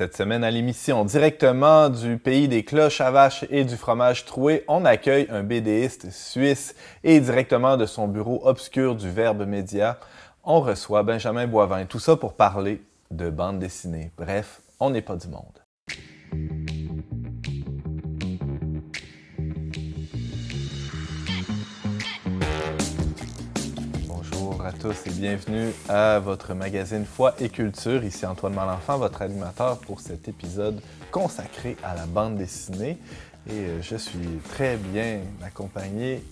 Cette semaine à l'émission, directement du pays des cloches à vaches et du fromage troué, on accueille un BDiste suisse et directement de son bureau obscur du Verbe Média, on reçoit Benjamin Boivin. Tout ça pour parler de bande dessinée. Bref, on n'est pas du monde. Tous et bienvenue à votre magazine Foi et Culture. Ici Antoine Malenfant, votre animateur pour cet épisode consacré à la bande dessinée. Et euh, je suis très bien accompagné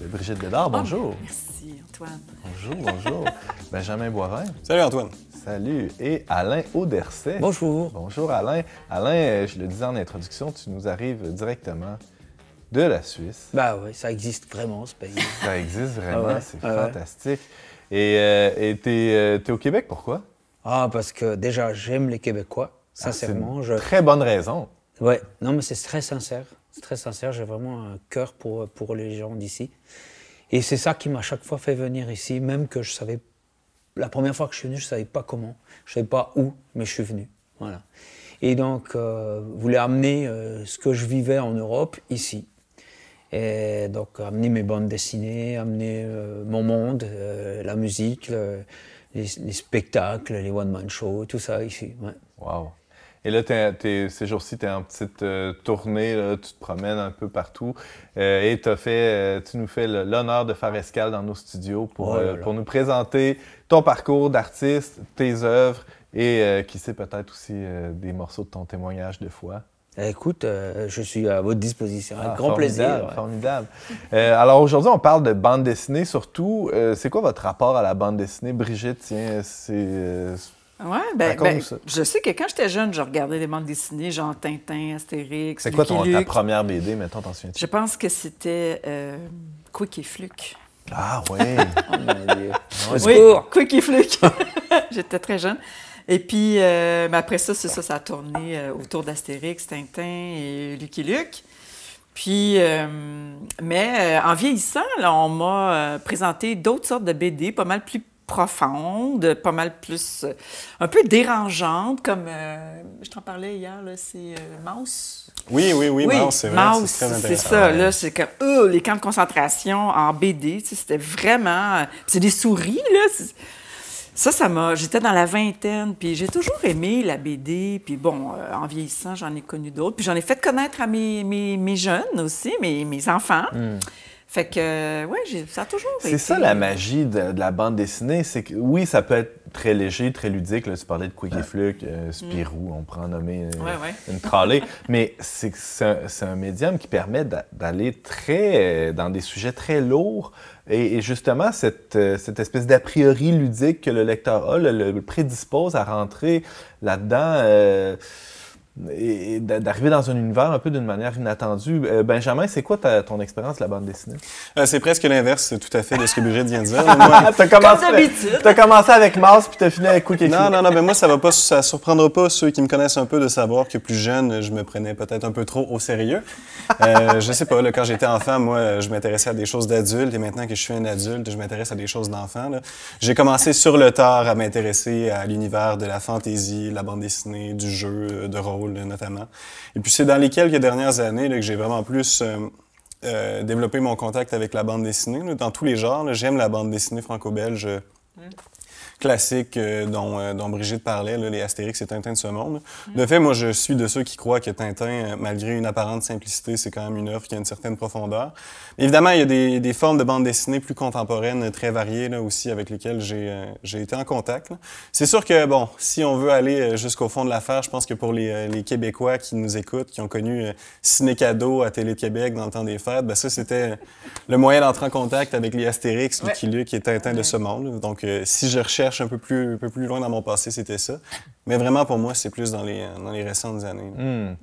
de Brigitte Bédard. Bonjour. Merci, Antoine. Bonjour, bonjour. Benjamin Boivin. Salut Antoine. Salut. Et Alain Auderset. Bonjour. Bonjour Alain. Alain, euh, je le disais en introduction, tu nous arrives directement de la Suisse. Bah oui, ça existe vraiment ce pays. Ça existe vraiment, Ah ouais, c'est ah ouais. Et euh, et t'es euh, au Québec, pourquoi? Ah, parce que déjà, j'aime les Québécois, Ah, sincèrement. une je... Très bonne raison. Ouais, non, mais c'est très sincère. C'est très sincère. J'ai vraiment un cœur pour, pour les gens d'ici. Et c'est ça qui m'a chaque fois fait venir ici, même que je savais. La première fois que je suis venu, je ne savais pas comment, je ne savais pas où, mais je suis venu. Voilà. Et donc, euh, voulais amener euh, ce que je vivais en Europe ici. Et donc, amener mes bandes dessinées, amener euh, mon monde, euh, la musique, le- les, les spectacles, les one-man shows, tout ça ici. Ouais. Wow. Et là, ces jours-ci, tu es en petite euh, tournée, là, tu te promènes un peu partout. Euh, et t'as fait, euh, tu nous fais l'honneur de faire escale dans nos studios pour, Oh pour nous présenter ton parcours d'artiste, tes œuvres et qui sait peut-être aussi des morceaux de ton témoignage de foi. Écoute, euh, je suis à votre disposition, avec Ah, grand plaisir. formidable, ouais. Formidable. Euh, alors aujourd'hui, on parle de bande dessinée surtout. Euh, c'est quoi votre rapport à la bande dessinée? Brigitte, tiens, c'est... euh, Ouais, ben, ben, je sais que quand j'étais jeune, je regardais des bandes dessinées, genre Tintin, Astérix, c'est quoi ton, ta première BD, mettons, t'en souviens-tu? Je pense que c'était euh, Quick et Fluke. Ah ouais! Oh, mon Dieu. Oui. Quick et Fluke. J'étais très jeune. Et puis, euh, mais après ça, c'est ça, ça a tourné euh, autour d'Astérix, Tintin et Lucky Luke. Puis, euh, mais en vieillissant, là, on m'a présenté d'autres sortes de BD, pas mal plus profondes, pas mal plus, un peu dérangeantes, comme, je t'en parlais hier, là, c'est Mouse. Oui, oui, oui, Mouse, c'est vrai. Mouse, c'est ça. Là, c'est comme euh, les camps de concentration en BD. tu sais, C'était vraiment. C'est des souris, là. Ça, ça m'a. J'étais dans la vingtaine, puis j'ai toujours aimé la BD. Puis bon, euh, en vieillissant, j'en ai connu d'autres. Puis j'en ai fait connaître à mes, mes, mes jeunes aussi, mes, mes enfants. Fait que, euh, ouais, j'ai- ça a toujours été. Hmm. C'est ça la magie de, de la bande dessinée, c'est que oui, ça peut être très léger, très ludique. Là, tu parlais de Quick et Fluke, euh, Spirou, on en nommer euh, Ouais, ouais. une tralée. Mais c'est que c'est un, un médium qui permet d'a- d'aller très dans des sujets très lourds. Et, justement, cette, euh, cette espèce d'a priori ludique que le lecteur a le, le prédispose à rentrer là-dedans. euh, et et d'a- d'arriver dans un univers un peu d'une manière inattendue. Euh, Benjamin, c'est quoi ta- ton expérience de la bande dessinée? Euh, c'est presque l'inverse, tout à fait, de ce que Brigitte vient de dire. Moi- t'as commencé, Comme d'habitude. t'as commencé avec Mars puis t'as fini avec Quick non, non, non, mais moi, ça va pas, ça surprendra pas ceux qui me connaissent un peu de savoir que plus jeune, je me prenais peut-être un peu trop au sérieux. Euh, je sais pas, là, quand j'étais enfant, moi, je m'intéressais à des choses d'adultes et maintenant que je suis un adulte, je m'intéresse à des choses d'enfant. J'ai commencé sur le tard à m'intéresser à l'univers de la fantaisie, la bande dessinée, du jeu euh, de rôle notamment. Et puis c'est dans les quelques dernières années que j'ai vraiment plus euh, euh, développé mon contact avec la bande dessinée, dans tous les genres. J'aime la bande dessinée franco-belge euh, classique euh, dont, euh, dont Brigitte parlait, là, les Astérix et Tintin de ce monde. De fait, moi, je suis de ceux qui croient que Tintin, euh, malgré une apparente simplicité, c'est quand même une œuvre qui a une certaine profondeur. Évidemment, il y a des, des formes de bande dessinée plus contemporaines, très variées là, aussi, avec lesquelles j'ai euh, été en contact. C'est sûr que, bon, si on veut aller jusqu'au fond de l'affaire, je pense que pour les, les Québécois qui nous écoutent, qui ont connu Ciné Cadeau à Télé-Québec dans le temps des fêtes, ben ça, c'était le moyen d'entrer en contact avec les Astérix, Ouais. Lucky Luke et Tintin de ce monde. Donc, si je recherche un peu plus, un peu plus loin dans mon passé, c'était ça. Mais vraiment, pour moi, c'est plus dans les, dans les récentes années. Hmm.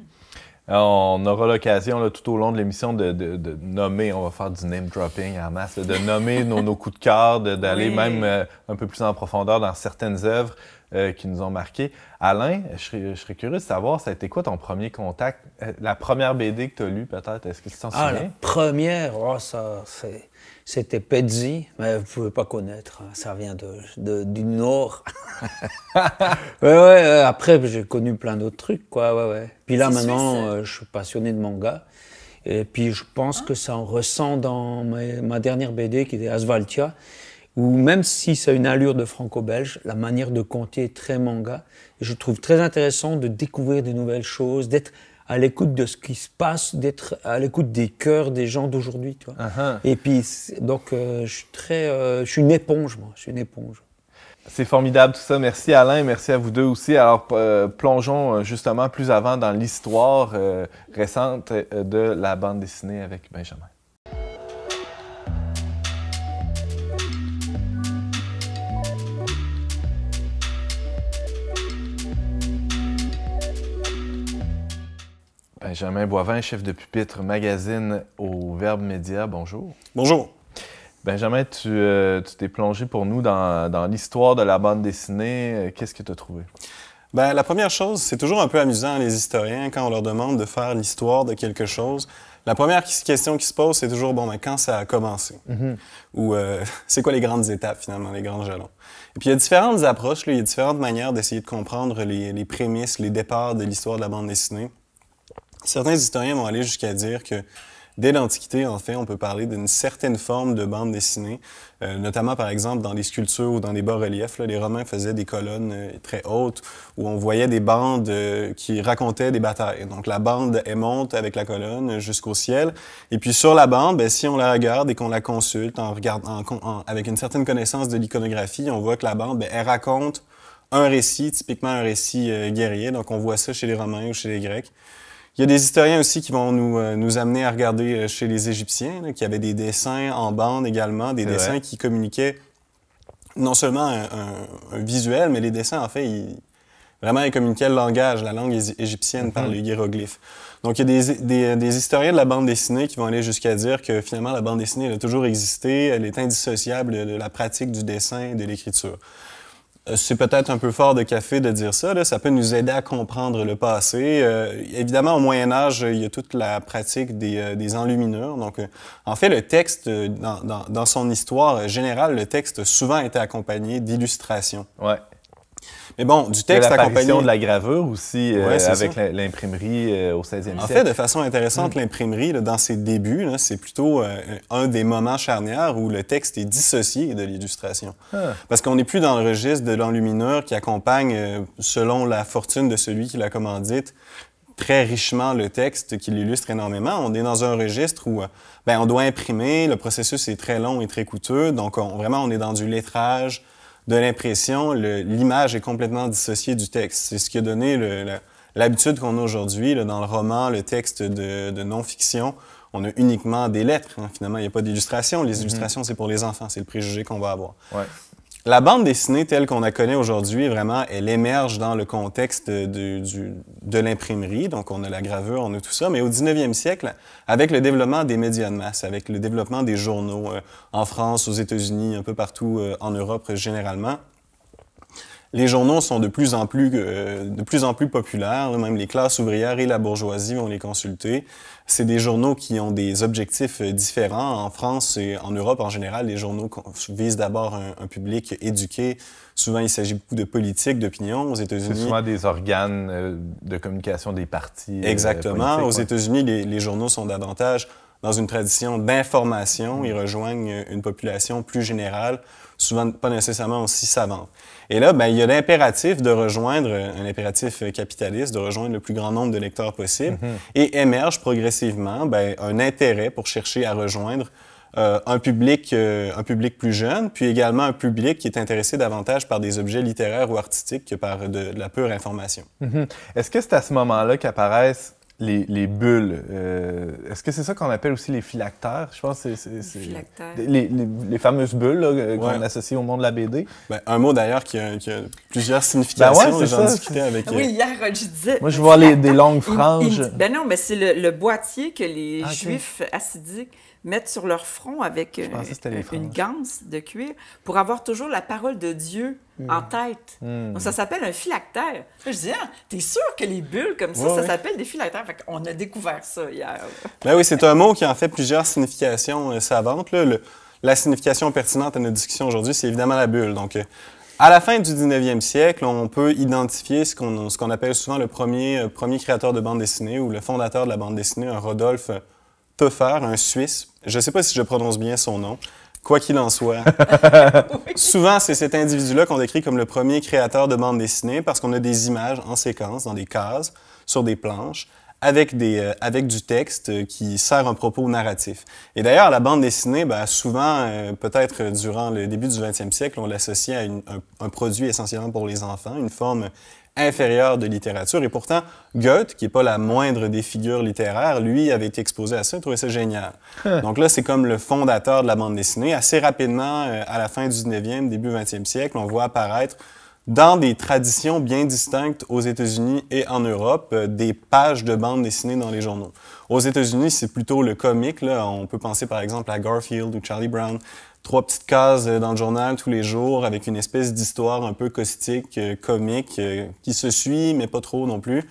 On aura l'occasion tout au long de l'émission de, de- de nommer, on va faire du name dropping en masse, là, de nommer nos, nos coups de cœur, de- d'aller Oui. même euh, un peu plus en profondeur dans certaines œuvres. euh, qui nous ont marqués. Alain, je serais, je serais curieux de savoir, ça a été quoi ton premier contact? Euh, La première BD que tu as lue, peut-être? Est-ce que tu t'en Ah, la souviens? première, oh, ça, c'est- c'était Pezzi, mais vous pouvez pas connaître, hein, ça vient de, de- du Nord. ouais, ouais, ouais, après, j'ai connu plein d'autres trucs, quoi, ouais, ouais. Puis là, maintenant, euh, je suis passionné de manga. Et puis, je pense que ça en ressent dans ma, ma dernière BD, qui était Asvaltia, où même si ça a une allure de franco-belge, la manière de compter est très manga. Et je trouve très intéressant de découvrir de nouvelles choses, d'être à l'écoute de ce qui se passe, d'être à l'écoute des cœurs des gens d'aujourd'hui. Uh-huh. Et puis, donc, euh, je suis très, euh, je suis une éponge, moi. Je suis une éponge. C'est formidable tout ça. Merci Alain, merci à vous deux aussi. Alors, euh, plongeons justement plus avant dans l'histoire récente de la bande dessinée avec Benjamin. Benjamin Boivin, chef de pupitre magazine au Verbe Média, bonjour. Bonjour. Benjamin, tu euh, tu t'es plongé pour nous dans, dans l'histoire de la bande dessinée. Euh, Qu'est-ce que tu as trouvé? Ben, la première chose, c'est toujours un peu amusant, les historiens, quand on leur demande de faire l'histoire de quelque chose. La première question qui se pose, c'est toujours, bon, ben, quand ça a commencé? Ou euh, c'est quoi les grandes étapes, finalement, les grands jalons? Et puis, il y a différentes approches, là, il y a différentes manières d'essayer de comprendre les, les prémices, les départs de l'histoire de la bande dessinée. Certains historiens vont aller jusqu'à dire que dès l'Antiquité, en fait, on peut parler d'une certaine forme de bande dessinée, euh, notamment par exemple dans les sculptures ou dans les bas-reliefs. Les Romains faisaient des colonnes euh, très hautes où on voyait des bandes euh, qui racontaient des batailles. Donc la bande, elle monte avec la colonne jusqu'au ciel. Et puis sur la bande, ben, si on la regarde et qu'on la consulte en en en- avec une certaine connaissance de l'iconographie, on voit que la bande, ben, elle raconte un récit, typiquement un récit euh, guerrier. Donc on voit ça chez les Romains ou chez les Grecs. Il y a des historiens aussi qui vont nous, euh, nous amener à regarder euh, chez les Égyptiens, là, qui avaient des dessins en bande également, des dessins vrai. qui communiquaient non seulement un, un- un visuel, mais les dessins, en fait, ils, vraiment, ils communiquaient le langage, la langue égy- égyptienne par les hiéroglyphes. Donc, il y a des, des- des historiens de la bande dessinée qui vont aller jusqu'à dire que finalement, la bande dessinée, elle a toujours existé, elle est indissociable de la pratique du dessin et de l'écriture. Euh, C'est peut-être un peu fort de café de dire ça. Là. Ça peut nous aider à comprendre le passé. Euh, évidemment, au Moyen Âge, il y a toute la pratique des, euh, des enluminures. Donc, euh, en fait, le texte, dans, dans- dans son histoire générale, le texte souvent été accompagné d'illustrations. Ouais. Mais bon, du texte accompagné... de la gravure aussi euh, Ouais, avec l'imprimerie euh, au 16e En siècle. fait, de façon intéressante, l'imprimerie, là, dans ses débuts, c'est plutôt euh, un des moments charnières où le texte est dissocié de l'illustration. Ah. Parce qu'on n'est plus dans le registre de l'enlumineur qui accompagne, euh, selon la fortune de celui qui l'a commandite, très richement le texte, qui l'illustre énormément. On est dans un registre où ben, on doit imprimer, le processus est très long et très coûteux, donc on- vraiment on est dans du lettrage, de l'impression, l'image est complètement dissociée du texte. C'est ce qui a donné l'habitude qu'on a aujourd'hui dans le roman, le texte de, de non-fiction. On a uniquement des lettres. hein. Finalement, il n'y a pas d'illustration. Les illustrations, c'est pour les enfants. C'est le préjugé qu'on va avoir. Ouais. La bande dessinée telle qu'on la connaît aujourd'hui, vraiment, elle émerge dans le contexte de, l'imprimerie. Donc, on a la gravure, on a tout ça. Mais au 19e siècle, avec le développement des médias de masse, avec le développement des journaux euh, en France, aux États-Unis, un peu partout euh, en Europe euh, généralement, les journaux sont de plus en plus, de plus, en plus populaires. Même les classes ouvrières et la bourgeoisie vont les consulter. C'est des journaux qui ont des objectifs euh, différents. En France et en Europe, en général, les journaux visent d'abord un, un public éduqué. Souvent, il s'agit beaucoup de politique, d'opinion. Aux C'est États-Unis, souvent des organes euh, de communication des partis. euh, Exactement. Aux. États-Unis, les, les journaux sont davantage dans une tradition d'information. Ils rejoignent une population plus générale, souvent pas nécessairement aussi savante. Et là, ben, il y a l'impératif de rejoindre, un impératif capitaliste, de rejoindre le plus grand nombre de lecteurs possible, et émerge progressivement ben, un intérêt pour chercher à rejoindre euh, un, public, euh, un public plus jeune, puis également un public qui est intéressé davantage par des objets littéraires ou artistiques que par de- de la pure information. Mhm. Est-ce que c'est à ce moment-là qu'apparaissent les, les bulles? Euh, Est-ce que c'est ça qu'on appelle aussi les phylactères? Je pense que c'est- c'est... c'est- phylactères. Les, les- les fameuses bulles là, euh, qu'on Ouais. associe au monde de la BD. Ben, un mot d'ailleurs qui a, qui a plusieurs significations. Ben ouais, J'en discutais avec. Ah euh, Oui, hier, je disais. Moi, je vois les- des longues Il- il franges. ben non, mais c'est le, le boîtier que les Ah. Juifs assidiques mettent sur leur front avec euh, une ganse de cuir pour avoir toujours la parole de Dieu Hmm. en tête. Donc, ça s'appelle un phylactère. Je dis, ah, t'es sûr que les bulles comme ça, ça s'appelle des phylactères? Fait qu'on a découvert ça hier. Ben oui, c'est un mot qui en fait plusieurs significations euh, savantes. là. Le- la signification pertinente à notre discussion aujourd'hui, c'est évidemment la bulle. Donc, euh, à la fin du 19e siècle, on peut identifier ce qu'on ce qu'on appelle souvent le premier, euh, premier créateur de bande dessinée ou le fondateur de la bande dessinée, un Rodolphe Puffer, un Suisse. Je ne sais pas si je prononce bien son nom. Quoi qu'il en soit, souvent c'est cet individu-là qu'on décrit comme le premier créateur de bande dessinée parce qu'on a des images en séquence, dans des cases, sur des planches, avec, des, euh, avec du texte euh, qui sert un propos narratif. Et d'ailleurs, la bande dessinée, ben, souvent, euh, peut-être durant le début du 20e siècle, on l'associe à une- un, un produit essentiellement pour les enfants, une forme inférieure de littérature. Et pourtant, Goethe, qui n'est pas la moindre des figures littéraires, lui avait été exposé à ça et trouvait ça génial. Donc là, c'est comme le fondateur de la bande dessinée. Assez rapidement, euh, à la fin du 19e, début 20e siècle, on voit apparaître dans des traditions bien distinctes aux États-Unis et en Europe, euh, des pages de bande dessinée dans les journaux. Aux États-Unis, c'est plutôt le comique. Là. On peut penser par exemple à Garfield ou Charlie Brown. Trois petites cases euh, dans le journal tous les jours avec une espèce d'histoire un peu caustique, euh, comique, euh, qui se suit, mais pas trop non plus.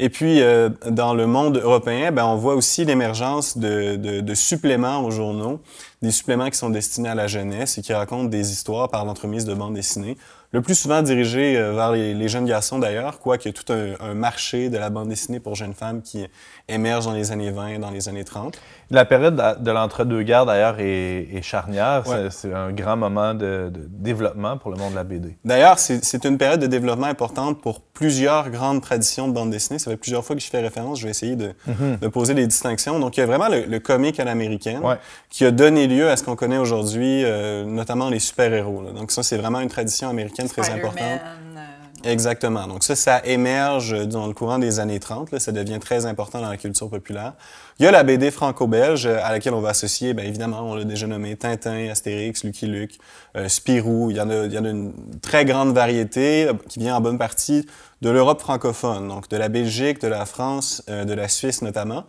Et puis, dans le monde européen, ben, on voit aussi l'émergence de, de- de suppléments aux journaux, des suppléments qui sont destinés à la jeunesse et qui racontent des histoires par l'entremise de bandes dessinées, le plus souvent dirigés euh, vers les, les jeunes garçons d'ailleurs, quoique tout un, un marché de la bande dessinée pour jeunes femmes qui émerge dans les années 20 dans les années 30. La période de de l'entre-deux-guerres, d'ailleurs, est, est charnière. Ouais. C'est- un grand moment de, de développement pour le monde de la BD. D'ailleurs, c'est une période de développement importante pour plusieurs grandes traditions de bande dessinée. Ça fait plusieurs fois que je fais référence. Je vais essayer de, de poser les distinctions. Donc, il y a vraiment le, le comique à l'américaine Ouais. qui a donné lieu à ce qu'on connaît aujourd'hui, euh, notamment les super-héros. Donc, ça, c'est vraiment une tradition américaine très importante. Euh, Exactement. Donc ça, ça émerge euh, dans le courant des années 30. Là, ça devient très important dans la culture populaire. Il y a la BD franco-belge euh, à laquelle on va associer, bien évidemment, on l'a déjà nommé, Tintin, Astérix, Lucky Luke, euh, Spirou. Il y, en a, il y en a une très grande variété qui vient en bonne partie de l'Europe francophone, donc de la Belgique, de la France, de la Suisse notamment.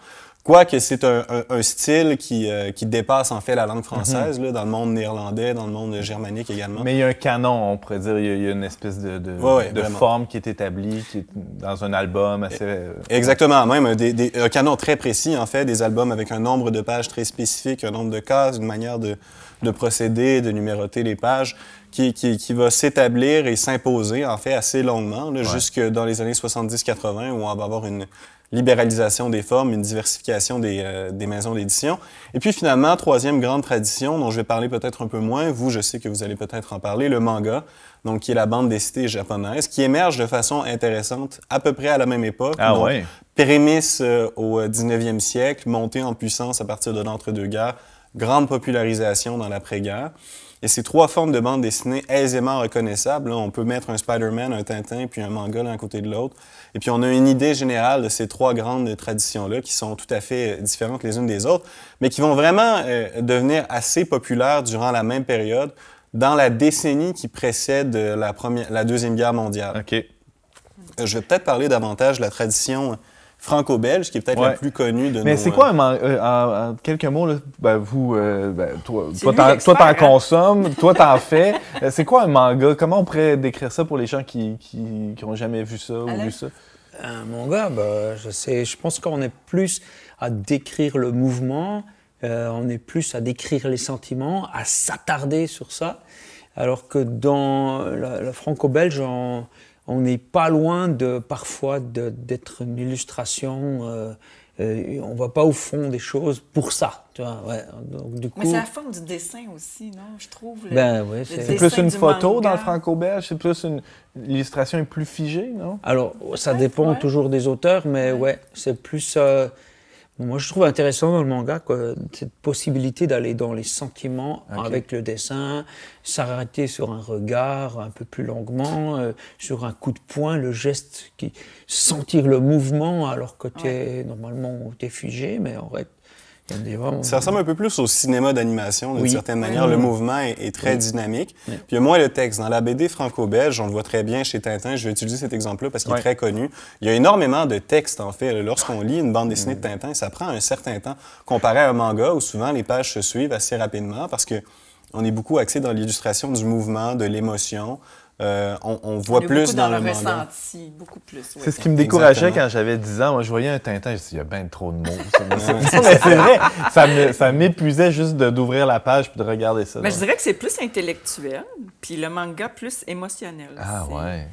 Quoique c'est un, un- un style qui, euh, qui dépasse en fait la langue française, là, dans le monde néerlandais, dans le monde germanique également. Mais il y a un canon, on pourrait dire. Il y a, il y a une espèce de, de, Ouais, ouais, de vraiment. forme qui est établie, qui est dans un album assez. euh, Exactement, même des, des- un canon très précis, en fait, des albums avec un nombre de pages très spécifique, un nombre de cases, une manière de, de procéder, de numéroter les pages, qui, qui, qui va s'établir et s'imposer, en fait, assez longuement, là, jusque dans les années 70-80, où on va avoir une libéralisation des formes, une diversification des, euh, des maisons d'édition. Et puis finalement, troisième grande tradition, dont je vais parler peut-être un peu moins, vous, je sais que vous allez peut-être en parler, le manga, donc qui est la bande dessinée japonaise, qui émerge de façon intéressante à peu près à la même époque. Ah Donc, ouais. prémisse euh, au euh, 19e siècle, montée en puissance à partir de l'entre-deux-guerres, grande popularisation dans l'après-guerre. Et ces trois formes de bande dessinée aisément reconnaissables, là, on peut mettre un Spider-Man, un Tintin, puis un manga l'un à côté de l'autre. Et puis on a une idée générale de ces trois grandes traditions-là qui sont tout à fait différentes les unes des autres, mais qui vont vraiment euh, devenir assez populaires durant la même période, dans la décennie qui précède euh, la, première, la Deuxième Guerre mondiale. OK. Je vais peut-être parler davantage de la tradition franco-belge, qui est peut-être Ouais. la plus connue de Mais nos, c'est euh, quoi, un man- euh, en, en quelques mots, là, ben, vous, euh, ben, toi, toi, t'en, l'expert, toi, t'en hein? consommes, toi, t'en fais. Euh, c'est quoi un manga? Comment on pourrait décrire ça pour les gens qui qui, qui ont jamais vu ça ou lu ça? Un manga, bah, je, sais, je pense qu'on est plus à décrire le mouvement, euh, on est plus à décrire les sentiments, à s'attarder sur ça, alors que dans la, la franco-belge, on on n'est pas loin de parfois d'être une illustration. euh, euh, on va pas au fond des choses pour ça, tu vois. Ouais. Donc, du coup, Mais c'est la forme du dessin aussi, non? Je trouve. le- ben ouais, c'est- plus une photo manga. dans le franco-belge? C'est plus une l'illustration est plus figée, non? Alors, ça Ouais, dépend ouais. toujours des auteurs, mais Ouais. ouais, c'est plus. euh, moi, je trouve intéressant dans le manga quoi, cette possibilité d'aller dans les sentiments avec le dessin, s'arrêter sur un regard un peu plus longuement, euh, sur un coup de poing, le geste, qui, sentir le mouvement alors que tu es normalement t'es figé, mais en fait, vraiment- Ça ressemble un peu plus au cinéma d'animation, d'une Oui. certaine manière. Le mouvement est, est très dynamique. Puis il y a moins le texte. Dans la BD franco-belge, on le voit très bien chez Tintin. Je vais utiliser cet exemple-là parce qu'il est très connu. Il y a énormément de textes, en fait. Lorsqu'on lit une bande dessinée de Tintin, ça prend un certain temps comparé à un manga où souvent les pages se suivent assez rapidement parce que on est beaucoup axé dans l'illustration du mouvement, de l'émotion. Euh, on, on voit On plus dans, dans le ressenti, beaucoup plus. oui. C'est ce qui me décourageait Exactement. quand j'avais 10 ans. Moi, je voyais un Tintin, je dit, il y a bien trop de mots. c'est- vrai, ça m'épuisait juste d'ouvrir la page puis de regarder ça. Mais donc. je dirais que c'est plus intellectuel, puis le manga plus émotionnel. Ah ouais.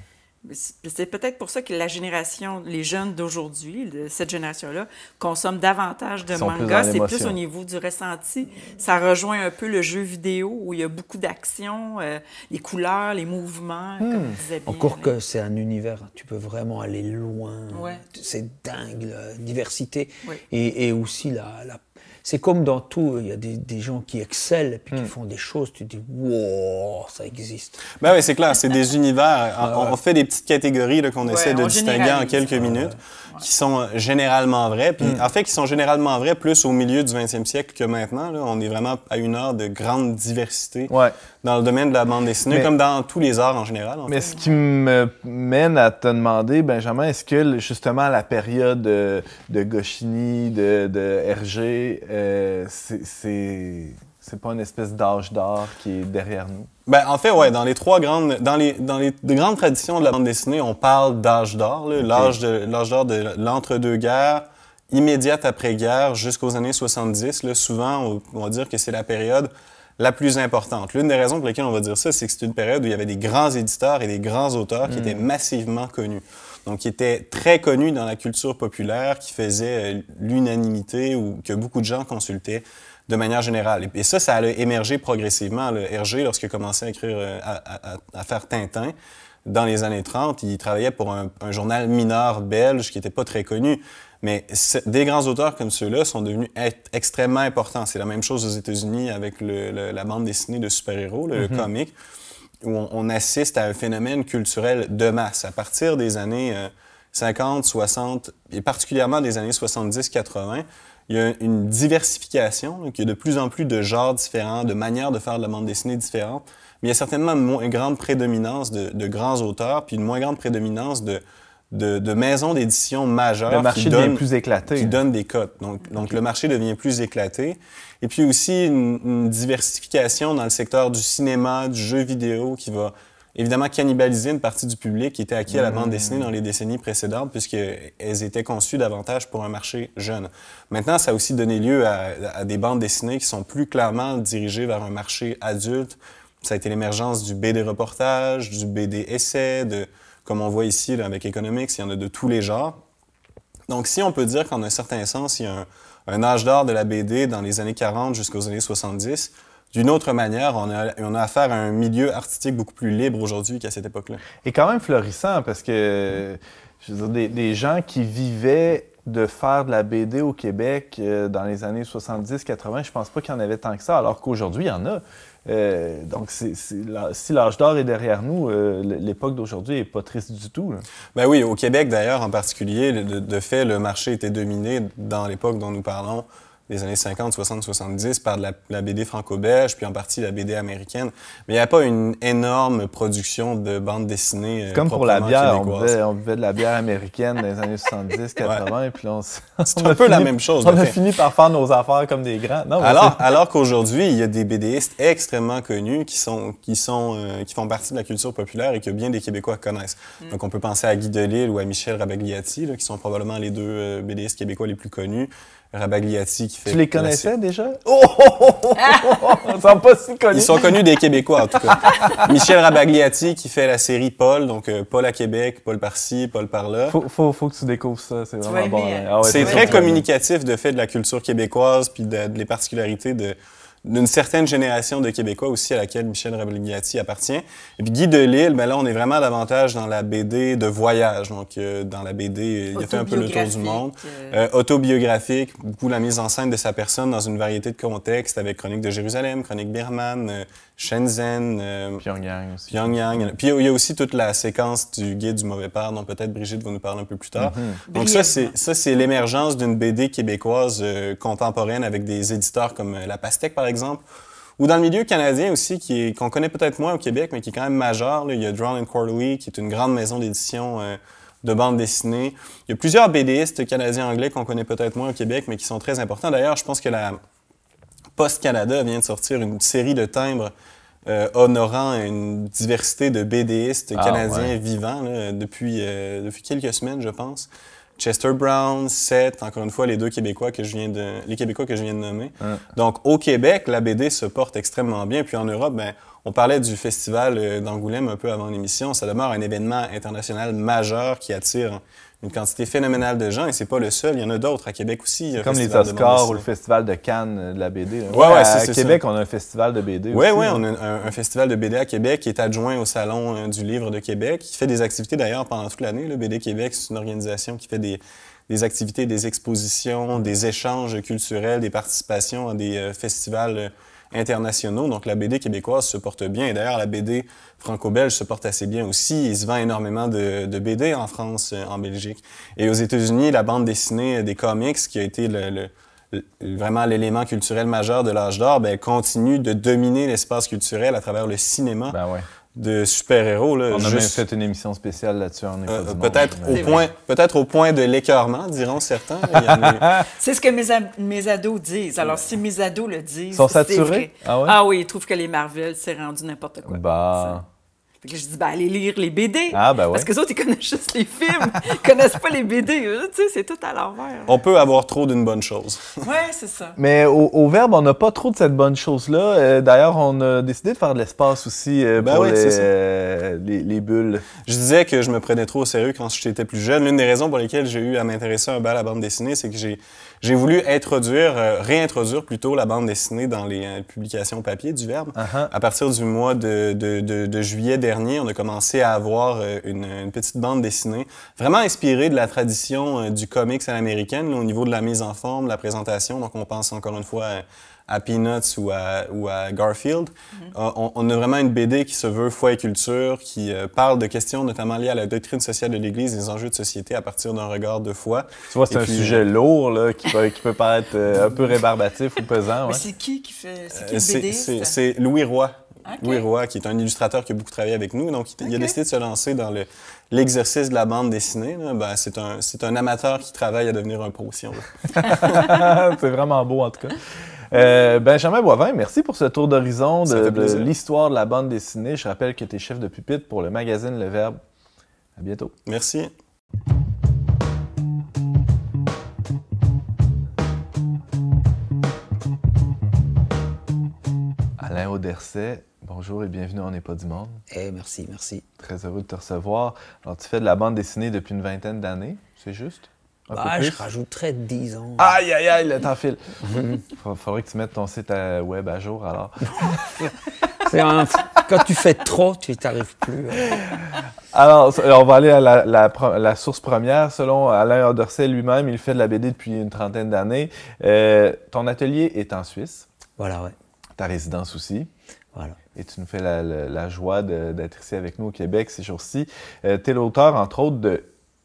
C'est peut-être pour ça que la génération, les jeunes d'aujourd'hui, de cette génération-là, consomment davantage de Ils sont plus manga. dans C'est plus au niveau du ressenti. Ça rejoint un peu le jeu vidéo où il y a beaucoup d'action, euh, les couleurs, les mouvements, comme disait bien. Encore que c'est un univers, tu peux vraiment aller loin. Ouais. C'est dingue, la diversité. Et aussi, la, la- c'est comme dans tout, il y a des, des gens qui excellent et puis Hmm. qui font des choses, tu te dis, wow, ça existe. Ben oui, c'est clair, c'est des univers. On, on fait des petites catégories qu'on Ouais, essaie de distinguer en quelques minutes, qui sont euh, généralement vrais. Puis, Mm. en fait, qui sont généralement vrais plus au milieu du 20e siècle que maintenant. là. On est vraiment à une heure de grande diversité Ouais. dans le domaine de la bande dessinée, Mais- comme dans tous les arts en général. en Mais fait. ce qui me mène à te demander, Benjamin, est-ce que justement la période de, de Goscinny, de, de Hergé, euh, c'est- c'est pas une espèce d'âge d'or qui est derrière nous? Ben, en fait, ouais, dans les trois grandes, dans les, dans les de grandes traditions de la bande dessinée, on parle d'âge d'or, là, l'âge d'or de l'entre-deux-guerres, immédiate après-guerre jusqu'aux années 70. Là, souvent, on, va dire que c'est la période la plus importante. L'une des raisons pour lesquelles on va dire ça, c'est que c'est une période où il y avait des grands éditeurs et des grands auteurs qui étaient massivement connus. Donc, qui étaient très connus dans la culture populaire, qui faisaient euh, l'unanimité ou que beaucoup de gens consultaient de manière générale. Et, ça, ça a émergé progressivement. Le Hergé, lorsqu'il a commencé à écrire, euh, à, à- à faire Tintin, dans les années 30, il travaillait pour un, un journal mineur belge qui n'était pas très connu. Mais des grands auteurs comme ceux-là sont devenus extrêmement importants. C'est la même chose aux États-Unis avec le- le- la bande dessinée de super-héros, le, le comic, où on, on assiste à un phénomène culturel de masse. À partir des années euh, 50, 60, et particulièrement des années 70-80, il y a une diversification, là, qu'il y a de plus en plus de genres différents, de manières de faire de la bande dessinée différentes. Mais il y a certainement une grande prédominance de, de grands auteurs, puis une moins grande prédominance de, de, de maisons d'édition majeures Le marché qui devient donnent, plus éclaté. qui donnent des cotes. Donc, donc le marché devient plus éclaté. Et puis aussi une, une diversification dans le secteur du cinéma, du jeu vidéo qui va évidemment cannibaliser une partie du public qui était acquis à la bande dessinée dans les décennies précédentes puisqu'elles étaient conçues davantage pour un marché jeune. Maintenant, ça a aussi donné lieu à, à des bandes dessinées qui sont plus clairement dirigées vers un marché adulte. Ça a été l'émergence du BD reportage, du BD essai, de, comme on voit ici là, avec Economics, il y en a de tous les genres. Donc, si on peut dire qu'en un certain sens, il y a un, un âge d'or de la BD dans les années 40 jusqu'aux années 70, d'une autre manière, on a, on a affaire à un milieu artistique beaucoup plus libre aujourd'hui qu'à cette époque-là. Et quand même florissant parce que je veux dire, des, des gens qui vivaient de faire de la BD au Québec euh, dans les années 70-80, je pense pas qu'il y en avait tant que ça, alors qu'aujourd'hui, il y en a. Euh, donc, la- si l'âge d'or est derrière nous, euh, l'époque d'aujourd'hui n'est pas triste du tout. là. Ben oui, au Québec d'ailleurs en particulier, de fait, le marché était dominé dans l'époque dont nous parlons, les années 50, 60, 70, par de la, la BD franco-belge, puis en partie la BD américaine. Mais il n'y a pas une énorme production de bandes dessinées. euh, Comme pour la bière, on buvait, on buvait de la bière américaine dans les années 70-80, puis là, on, s- C'est on un peu la même chose, On a fait. fini par faire nos affaires comme des grands. Non, mais Alors, alors qu'aujourd'hui, il y a des BDistes extrêmement connus qui, sont, qui, sont, euh, qui font partie de la culture populaire et que bien des Québécois connaissent. Donc, on peut penser à Guy Delisle ou à Michel Rabagliati, là, qui sont probablement les deux euh, BDistes québécois les plus connus. Rabagliati qui fait... tu les la- connaissais déjà? Oh, oh, oh, oh, oh, oh! Ils sont pas si connus. Ils sont connus des Québécois, en tout cas. Michel Rabagliati qui fait la série Paul, donc euh, Paul à Québec, Paul par-ci, Paul par-là. Faut, faut, faut que tu découvres ça, c'est vraiment bon. hein. hein. Ah ouais, C'est très communicatif de fait de la culture québécoise puis de, de les particularités de, d'une certaine génération de Québécois aussi à laquelle Michel Rabligiati appartient. Et puis Guy Delisle, ben là, on est vraiment davantage dans la BD de voyage. Donc, euh, dans la BD, il a fait un peu le tour du monde. Euh, autobiographique, beaucoup la mise en scène de sa personne dans une variété de contextes avec Chronique de Jérusalem, Chronique Birman, euh, Shenzhen, euh, Pyongyang aussi. Pyongyang. Puis il y a aussi toute la séquence du Guide du mauvais père, dont peut-être Brigitte va nous parler un peu plus tard. Donc ça, c'est ça, c'est l'émergence d'une BD québécoise euh, contemporaine avec des éditeurs comme euh, La Pastèque, par exemple, ou dans le milieu canadien aussi, qui est- qu'on connaît peut-être moins au Québec, mais qui est quand même majeur. là. Il y a Drawn and Quarterly, qui est une grande maison d'édition euh, de bande dessinée. Il y a plusieurs BDistes canadiens-anglais qu'on connaît peut-être moins au Québec, mais qui sont très importants. D'ailleurs, je pense que la Post Canada vient de sortir une série de timbres euh, honorant une diversité de BDistes Ah, canadiens ouais. vivants là, depuis, euh, depuis quelques semaines, je pense. Chester Brown, Seth, encore une fois, les deux Québécois que je viens de, les Québécois que je viens de nommer. Hein. Donc, au Québec, la BD se porte extrêmement bien. Puis en Europe, ben, on parlait du festival euh, d'Angoulême un peu avant l'émission. Ça demeure un événement international majeur qui attire une quantité phénoménale de gens. Et c'est pas le seul. Il y en a d'autres à Québec aussi. Comme les Oscars ou le festival de Cannes euh, de la BD. là. Ouais, ouais, à Québec, on a un festival de BD Oui, oui, on a un, un festival de BD à Québec qui est adjoint au Salon euh, du Livre de Québec, qui fait des activités d'ailleurs pendant toute l'année. Le BD Québec, c'est une organisation qui fait des, des activités, des expositions, des échanges culturels, des participations à des euh, festivals internationaux. Donc la BD québécoise se porte bien. Et d'ailleurs, la BD franco-belge se porte assez bien aussi. Il se vend énormément de, BD en France, euh, en Belgique. Et aux États-Unis, la bande dessinée euh, des comics, qui a été vraiment l'élément culturel majeur de l'âge d'or, ben, continue de dominer l'espace culturel à travers le cinéma Ben. De super-héros. là, On a même fait une émission spéciale là-dessus en euh, Monde. peut-être au point, peut-être au point de l'écœurement, diront certains. A- C'est ce que mes, mes ados disent. Alors, si mes ados le disent. Ils sont c'est saturés? vrai. Ah ouais? Ah oui, ils trouvent que les Marvel, c'est rendu n'importe quoi. Bah. Fait que je dis, ben, allez lire les BD. Ah, ben ouais. Parce que les autres, ils connaissent juste les films. ils connaissent pas les BD. Tu sais, c'est tout à l'envers. On peut avoir trop d'une bonne chose. Ouais, c'est ça. Mais au, au Verbe, on n'a pas trop de cette bonne chose-là. Euh, D'ailleurs, on a décidé de faire de l'espace aussi euh, Ben pour les, euh, les, les bulles. Je disais que je me prenais trop au sérieux quand j'étais plus jeune. L'une des raisons pour lesquelles j'ai eu à m'intéresser un peu à la bande dessinée, c'est que j'ai j'ai voulu introduire, euh, réintroduire plutôt la bande dessinée dans les euh, publications papier du Verbe. Uh-huh. À partir du mois de, de- de- de juillet dernier, on a commencé à avoir euh, une, une petite bande dessinée vraiment inspirée de la tradition du comics à l'américaine, au niveau de la mise en forme, la présentation. Donc, on pense encore une fois à, Peanuts ou à, ou à Garfield. Euh, on, on a vraiment une BD qui se veut foi et culture, qui euh, parle de questions notamment liées à la doctrine sociale de l'Église et les enjeux de société à partir d'un regard de foi. Tu vois, c'est un puis, sujet lourd là, qui, peut, qui peut paraître euh, un peu rébarbatif ou pesant. Mais Ouais. c'est qui qui fait. C'est qui Euh, le c'est- Louis Roy. Louis Roy, qui est un illustrateur qui a beaucoup travaillé avec nous. Donc, il, il a décidé de se lancer dans le- l'exercice de la bande dessinée. Ben, c'est un, c'est un amateur qui travaille à devenir un pro, si on veut. c'est vraiment beau en tout cas. Euh, Benjamin Boivin, merci pour ce tour d'horizon de, de l'histoire de la bande dessinée. Je rappelle que tu es chef de pupitre pour le magazine Le Verbe. À bientôt. Merci. Alain Auderset, bonjour et bienvenue On n'est pas du monde. Eh, merci, merci. Très heureux de te recevoir. Alors, tu fais de la bande dessinée depuis une vingtaine d'années, c'est juste? Bah, je rajouterais 10 ans. Aïe, aïe, aïe, le temps file. Fa- Faudrait que tu mettes ton site euh, web à jour alors. Un- Quand tu fais trop, tu t'arrives plus. euh. Alors, on va aller à la, la pro- la source première. Selon Alain Auderset lui-même, il fait de la BD depuis une trentaine d'années. Euh, ton atelier est en Suisse, Voilà, ouais. Ta résidence aussi. Voilà. Et tu nous fais la, la- la joie d'être ici avec nous au Québec ces jours-ci. Euh, tu es l'auteur, entre autres, de,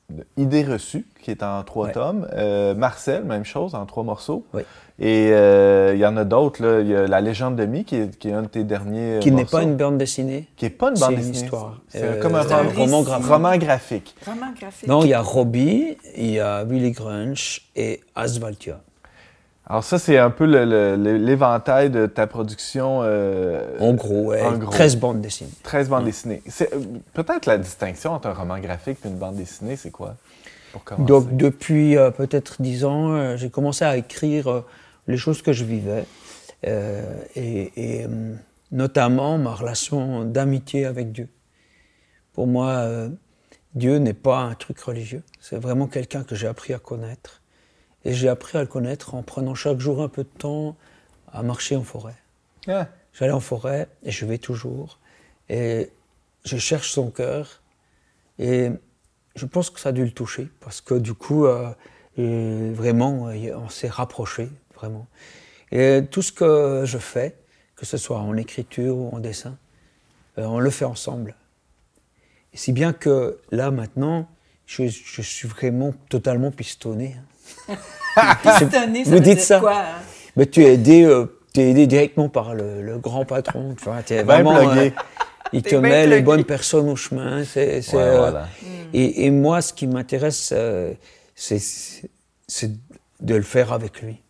de Idées reçues, qui est en trois Ouais. tomes. Euh, Marcel, même chose, en trois morceaux. Oui. Et euh, il y en a d'autres. Il y a La légende de Mi, qui est, qui est un de tes derniers. euh, Qui n'est pas une bande dessinée. Qui n'est pas une C'est bande une dessinée. histoire. C'est Euh, comme un, c'est un roman, roman graphique. roman graphique. Vraiment graphique. Non, il y a Robbie, il y a Willy Grunch et Asvaltia. Alors ça, c'est un peu le- le- le- l'éventail de ta production. euh, En gros, ouais, En gros. 13 bandes dessinées. 13 bandes dessinées. C'est, euh, Peut-être la distinction entre un roman graphique et une bande dessinée, c'est quoi? Pour commencer? Donc, depuis euh, peut-être 10 ans, euh, j'ai commencé à écrire euh, les choses que je vivais. euh, et et, euh, notamment ma relation d'amitié avec Dieu. Pour moi, euh, Dieu n'est pas un truc religieux. C'est vraiment quelqu'un que j'ai appris à connaître. Et j'ai appris à le connaître en prenant chaque jour un peu de temps à marcher en forêt, Ah. J'allais en forêt et je vais toujours. Et je cherche son cœur. Et je pense que ça a dû le toucher parce que du coup, euh, et vraiment, euh, on s'est rapprochés, vraiment. Et tout ce que je fais, que ce soit en écriture ou en dessin, euh, on le fait ensemble. Et si bien que là, maintenant, je, je suis vraiment totalement pistonné. hein. Pistonné, ça Vous veut dites dire ça. quoi? hein? Mais tu es aidé, euh, tu es aidé directement par le, le grand patron. Tu vois, tu es Ben vraiment, euh, il te T'es met les bonnes personnes au chemin. C'est, c'est, Ouais, euh, voilà. et, et moi, ce qui m'intéresse, euh, c'est, c'est de le faire avec lui.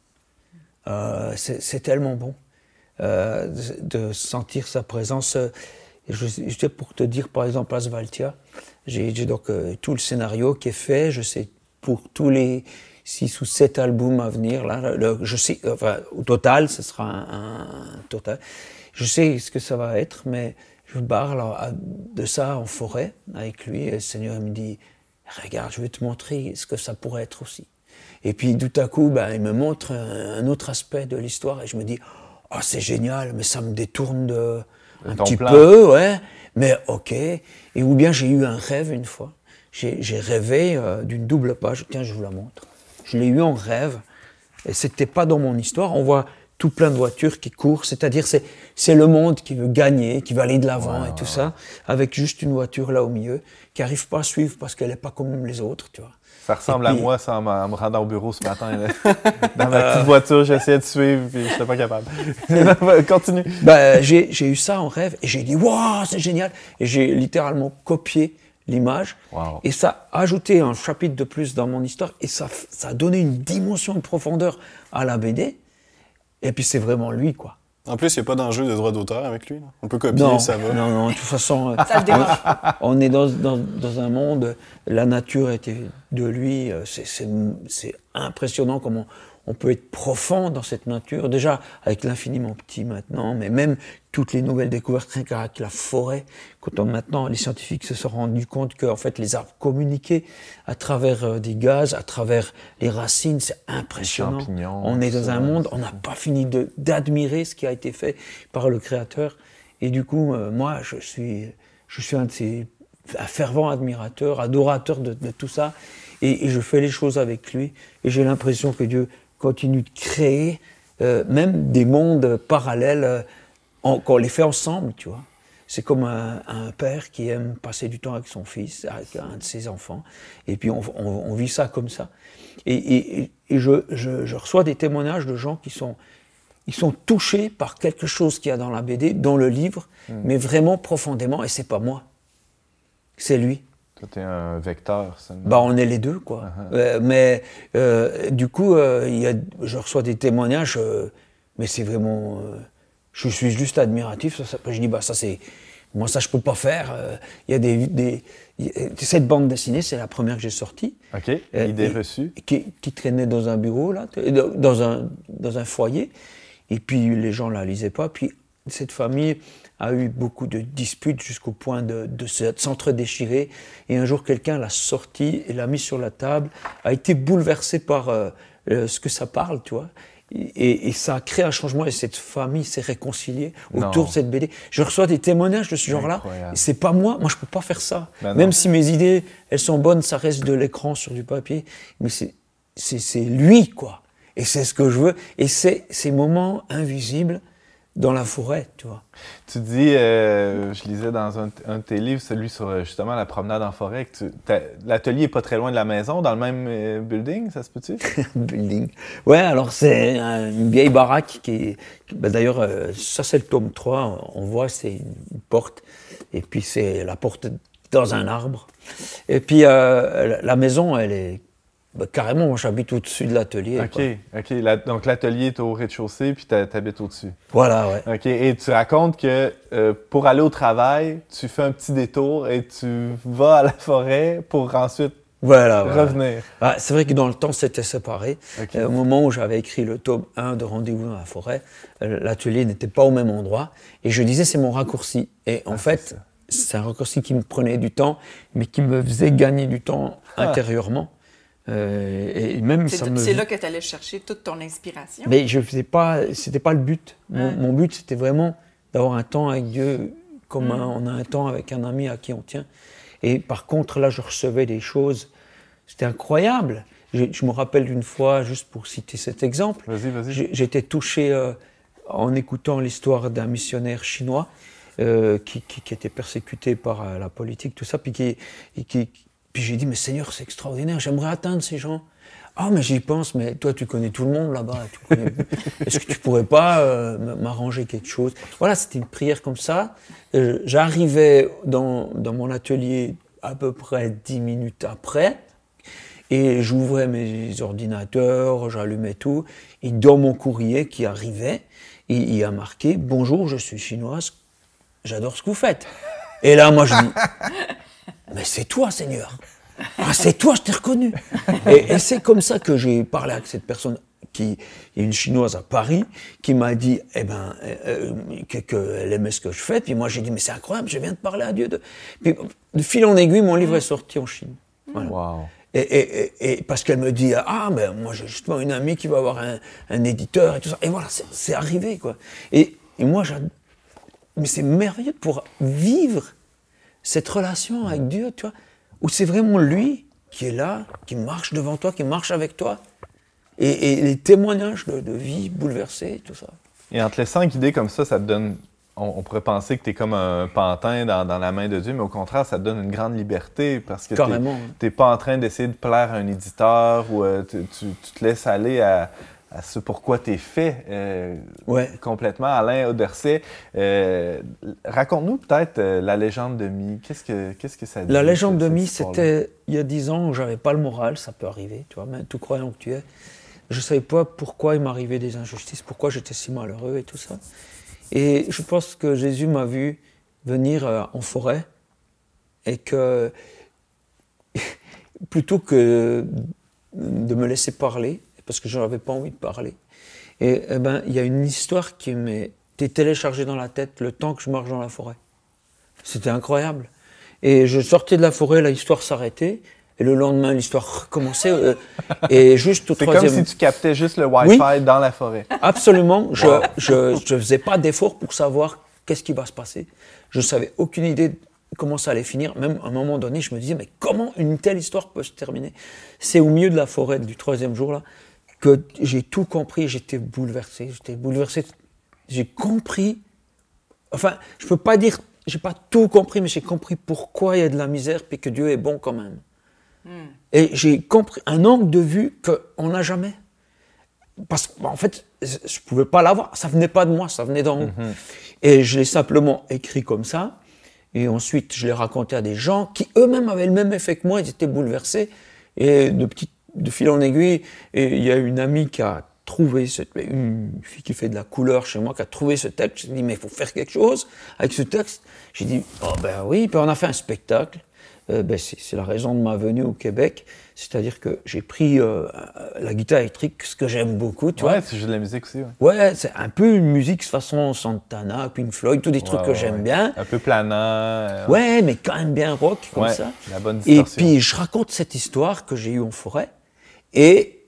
Euh, c'est, tellement bon euh, de, sentir sa présence. Je, je pour te dire, par exemple, à Svaltia, j'ai, j'ai donc euh, tout le scénario qui est fait. Je sais pour tous les six ou sept albums à venir. Là, le- je sais, enfin, au total, ce sera un, un total. Je sais ce que ça va être, mais je parle de ça en forêt avec lui. Et le Seigneur il me dit Regarde, je vais te montrer ce que ça pourrait être aussi. Et puis tout à coup, ben, il me montre un, un autre aspect de l'histoire et je me dis Oh, c'est génial, mais ça me détourne de, un petit peu, ouais, mais ok. Et ou bien j'ai eu un rêve une fois. J'ai j'ai rêvé euh, d'une double page. Tiens, je vous la montre. Je l'ai eu en rêve. Et c'était pas dans mon histoire. On voit tout plein de voitures qui courent. C'est-à-dire, c'est, c'est le monde qui veut gagner, qui veut aller de l'avant et tout ça, avec juste une voiture là au milieu, qui arrive pas à suivre parce qu'elle est pas comme les autres, tu vois. Ça ressemble à moi, ça, en me en me rendant au bureau ce matin. là. Dans ma petite voiture, j'essayais de suivre, puis je n'étais pas capable. Continue. Ben, j'ai, j'ai eu ça en rêve et j'ai dit, waouh, c'est génial. Et j'ai littéralement copié l'image. Wow. Et ça a ajouté un chapitre de plus dans mon histoire et ça, ça a donné une dimension, une profondeur à la BD. Et puis c'est vraiment lui, quoi. En plus, il n'y a pas d'enjeu de droit d'auteur avec lui. là. On peut copier, Non, ça va. non, non, de toute façon, euh, Ça le dérange on est dans, dans, dans un monde, la nature était de lui, euh, c'est- c'est c'est impressionnant comment on peut être profond dans cette nature, déjà avec l'infiniment petit maintenant, mais même toutes les nouvelles découvertes, rien qu'avec la forêt, quand on, maintenant les scientifiques se sont rendus compte que en fait, les arbres communiquaient à travers euh, des gaz, à travers les racines, c'est impressionnant. on est dans un monde, on n'a pas fini d'admirer ce qui a été fait par le Créateur. Et du coup, euh, moi, je suis, je suis un de ces un fervent admirateur, adorateur de, de tout ça. Et, et je fais les choses avec lui. Et j'ai l'impression que Dieu continue de créer euh, même des mondes parallèles euh, en- qu'on les fait ensemble, tu vois. C'est comme un, un père qui aime passer du temps avec son fils, avec un de ses enfants. Et puis on, on- on vit ça comme ça. Et, et- et- et je, je- je reçois des témoignages de gens qui sont, ils sont touchés par quelque chose qu'il y a dans la BD, dans le livre, mais vraiment profondément. Et c'est pas moi, c'est lui. Toi, t'es un vecteur. Bah, on est les deux, quoi. Euh, mais euh, du coup, euh, y a, je reçois des témoignages, mais c'est vraiment. je suis juste admiratif. Ça, ça- je dis, bah, ça, c'est. Moi, ça, je peux pas faire. Euh, Il y a des. des y cette bande dessinée, c'est la première que j'ai sortie. OK, Euh, idée et- reçue. Qui, qui traînait dans un bureau, là, dans un, dans un foyer. Et puis les gens la lisaient pas. Puis cette famille a eu beaucoup de disputes jusqu'au point de, de se- de s'entre-déchirer. Et un jour, quelqu'un l'a sorti et l'a mis sur la table, a été bouleversé par euh, euh, ce que ça parle, tu vois. Et, et ça a créé un changement et cette famille s'est réconciliée autour Non. de cette BD. Je reçois des témoignages de ce genre-là. C'est pas moi, moi je peux pas faire ça. Ben non. Même si mes idées, elles sont bonnes, ça reste de l'écran sur du papier. Mais c'est lui, quoi. Et c'est ce que je veux. Et c'est ces moments invisibles dans la forêt, tu vois. Tu dis, euh, je lisais dans un, un de tes livres, celui sur euh, justement la promenade en forêt, que l'atelier est pas très loin de la maison, dans le même euh, building, ça se peut-tu? building. Ouais, alors c'est un- une vieille baraque qui ben D'ailleurs, euh, ça c'est le tome 3, on voit, c'est une porte, et puis c'est la porte dans un arbre. Et puis la maison, elle est. ben, carrément, moi j'habite au-dessus de l'atelier. OK, quoi. OK. La- donc l'atelier est au rez-de-chaussée, puis t'habites au-dessus. Voilà, ouais. OK, et tu racontes que euh, pour aller au travail, tu fais un petit détour et tu vas à la forêt pour ensuite Voilà, voilà. revenir. Ah, c'est vrai que dans le temps, c'était séparé. Euh, au moment où j'avais écrit le tome 1 de Rendez-vous dans la forêt, euh, l'atelier n'était pas au même endroit. Et je disais, c'est mon raccourci. Et en Ah, fait, c'est un raccourci qui me prenait du temps, mais qui me faisait gagner du temps Ah. intérieurement. Euh, et même ça me... C'est là que tu allais chercher toute ton inspiration. Mais je faisais pas, c'était pas le but. Mon, mon but, c'était vraiment d'avoir un temps avec Dieu comme Mm. un- on a un temps avec un ami à qui on tient. Et par contre, là, je recevais des choses, c'était incroyable. Je, je me rappelle d'une fois, juste pour citer cet exemple, Vas-y, vas-y. j'ai- j'étais touché euh, en écoutant l'histoire d'un missionnaire chinois euh, qui, qui- qui était persécuté par euh, la politique, tout ça, puis qui- puis j'ai dit, mais Seigneur, c'est extraordinaire, j'aimerais atteindre ces gens. Ah, mais j'y pense, mais toi, tu connais tout le monde là-bas. connais- Est-ce que tu pourrais pas euh, m'arranger quelque chose? Voilà, c'était une prière comme ça. Euh, J'arrivais dans, dans mon atelier à peu près dix minutes après. Et j'ouvrais mes ordinateurs, j'allumais tout. Et dans mon courrier qui arrivait, il, il a marqué Bonjour, je suis chinoise, j'adore ce que vous faites. Et là, moi, je dis Mais c'est toi, Seigneur. Ah, c'est toi, je t'ai reconnu. Et, et c'est comme ça que j'ai parlé avec cette personne qui est une chinoise à Paris, qui m'a dit eh ben, euh, que- qu'elle aimait ce que je fais. Puis moi, j'ai dit Mais c'est incroyable, je viens de parler à Dieu. De... Puis, de fil en aiguille, mon livre est sorti en Chine. Voilà. Wow. Et, et- et- et parce qu'elle me dit ah ben moi j'ai justement une amie qui va avoir un, un éditeur et tout ça et voilà c'est- arrivé quoi et, et moi mais c'est merveilleux de pouvoir vivre cette relation avec Dieu tu vois où c'est vraiment lui qui est là qui marche devant toi qui marche avec toi et, et les témoignages de, de vie bouleversée tout ça Et en te laissant guider comme ça, ça te donne. On, on pourrait penser que tu es comme un pantin dans, dans la main de Dieu, mais au contraire, ça te donne une grande liberté parce que tu n'es pas en train d'essayer de plaire à un éditeur ou euh, tu, tu- tu te laisses aller à, à ce pourquoi tu es fait euh, Ouais. complètement. Alain Auderset, euh, raconte-nous peut-être euh, la légende de Mi. Qu'est-ce que, qu'est-ce que ça dit? La légende de cette Mi, histoire-là? c'était il y a dix ans où j'avais pas le moral, ça peut arriver, tu vois, même tout croyant que tu es. Je savais pas pourquoi il m'arrivait des injustices, pourquoi j'étais si malheureux et tout ça. Et je pense que Jésus m'a vu venir en forêt et que plutôt que de me laisser parler, parce que je n'avais pas envie de parler, et, eh ben, il y a une histoire qui m'est téléchargée dans la tête le temps que je marche dans la forêt. C'était incroyable. Et je sortais de la forêt, l'histoire s'arrêtait, et le lendemain, l'histoire recommençait. euh, et juste au C'est troisième... comme si tu captais juste le Wi-Fi dans la forêt. Absolument. Je ne je, je faisais pas d'effort pour savoir qu'est-ce qui va se passer. Je ne savais aucune idée de comment ça allait finir. Même à un moment donné, je me disais, mais comment une telle histoire peut se terminer? C'est au milieu de la forêt du troisième jour, là, que j'ai tout compris. J'étais bouleversé. J'étais bouleversé. J'ai compris. Enfin, je peux pas dire, j'ai pas tout compris, mais j'ai compris pourquoi il y a de la misère, puis que Dieu est bon quand même. Et j'ai compris un angle de vue qu'on n'a jamais parce qu'en fait, je pouvais pas l'avoir. Ça venait pas de moi, ça venait d'en haut. Et je l'ai simplement écrit comme ça. Et ensuite, je l'ai raconté à des gens qui eux-mêmes avaient le même effet que moi. Ils étaient bouleversés. Et de, petit, de fil en aiguille, et il y a une amie qui a trouvé, cette, une fille qui fait de la couleur chez moi, qui a trouvé ce texte. J'ai dit, mais il faut faire quelque chose avec ce texte. J'ai dit, oh ben oui. Puis on a fait un spectacle. Euh, ben, c'est c'est la raison de ma venue au Québec. C'est-à-dire que j'ai pris euh, la guitare électrique, ce que j'aime beaucoup, tu vois. Ouais, tu joues de la musique aussi. Ouais, Ouais, c'est un peu une musique façon Santana, Pink Floyd, tous des trucs Ouais, que ouais, j'aime bien. Un peu planant. euh, Ouais, mais quand même bien rock, comme ouais, ça. La bonne Et distorsion. puis, je raconte cette histoire que j'ai eue en forêt. Et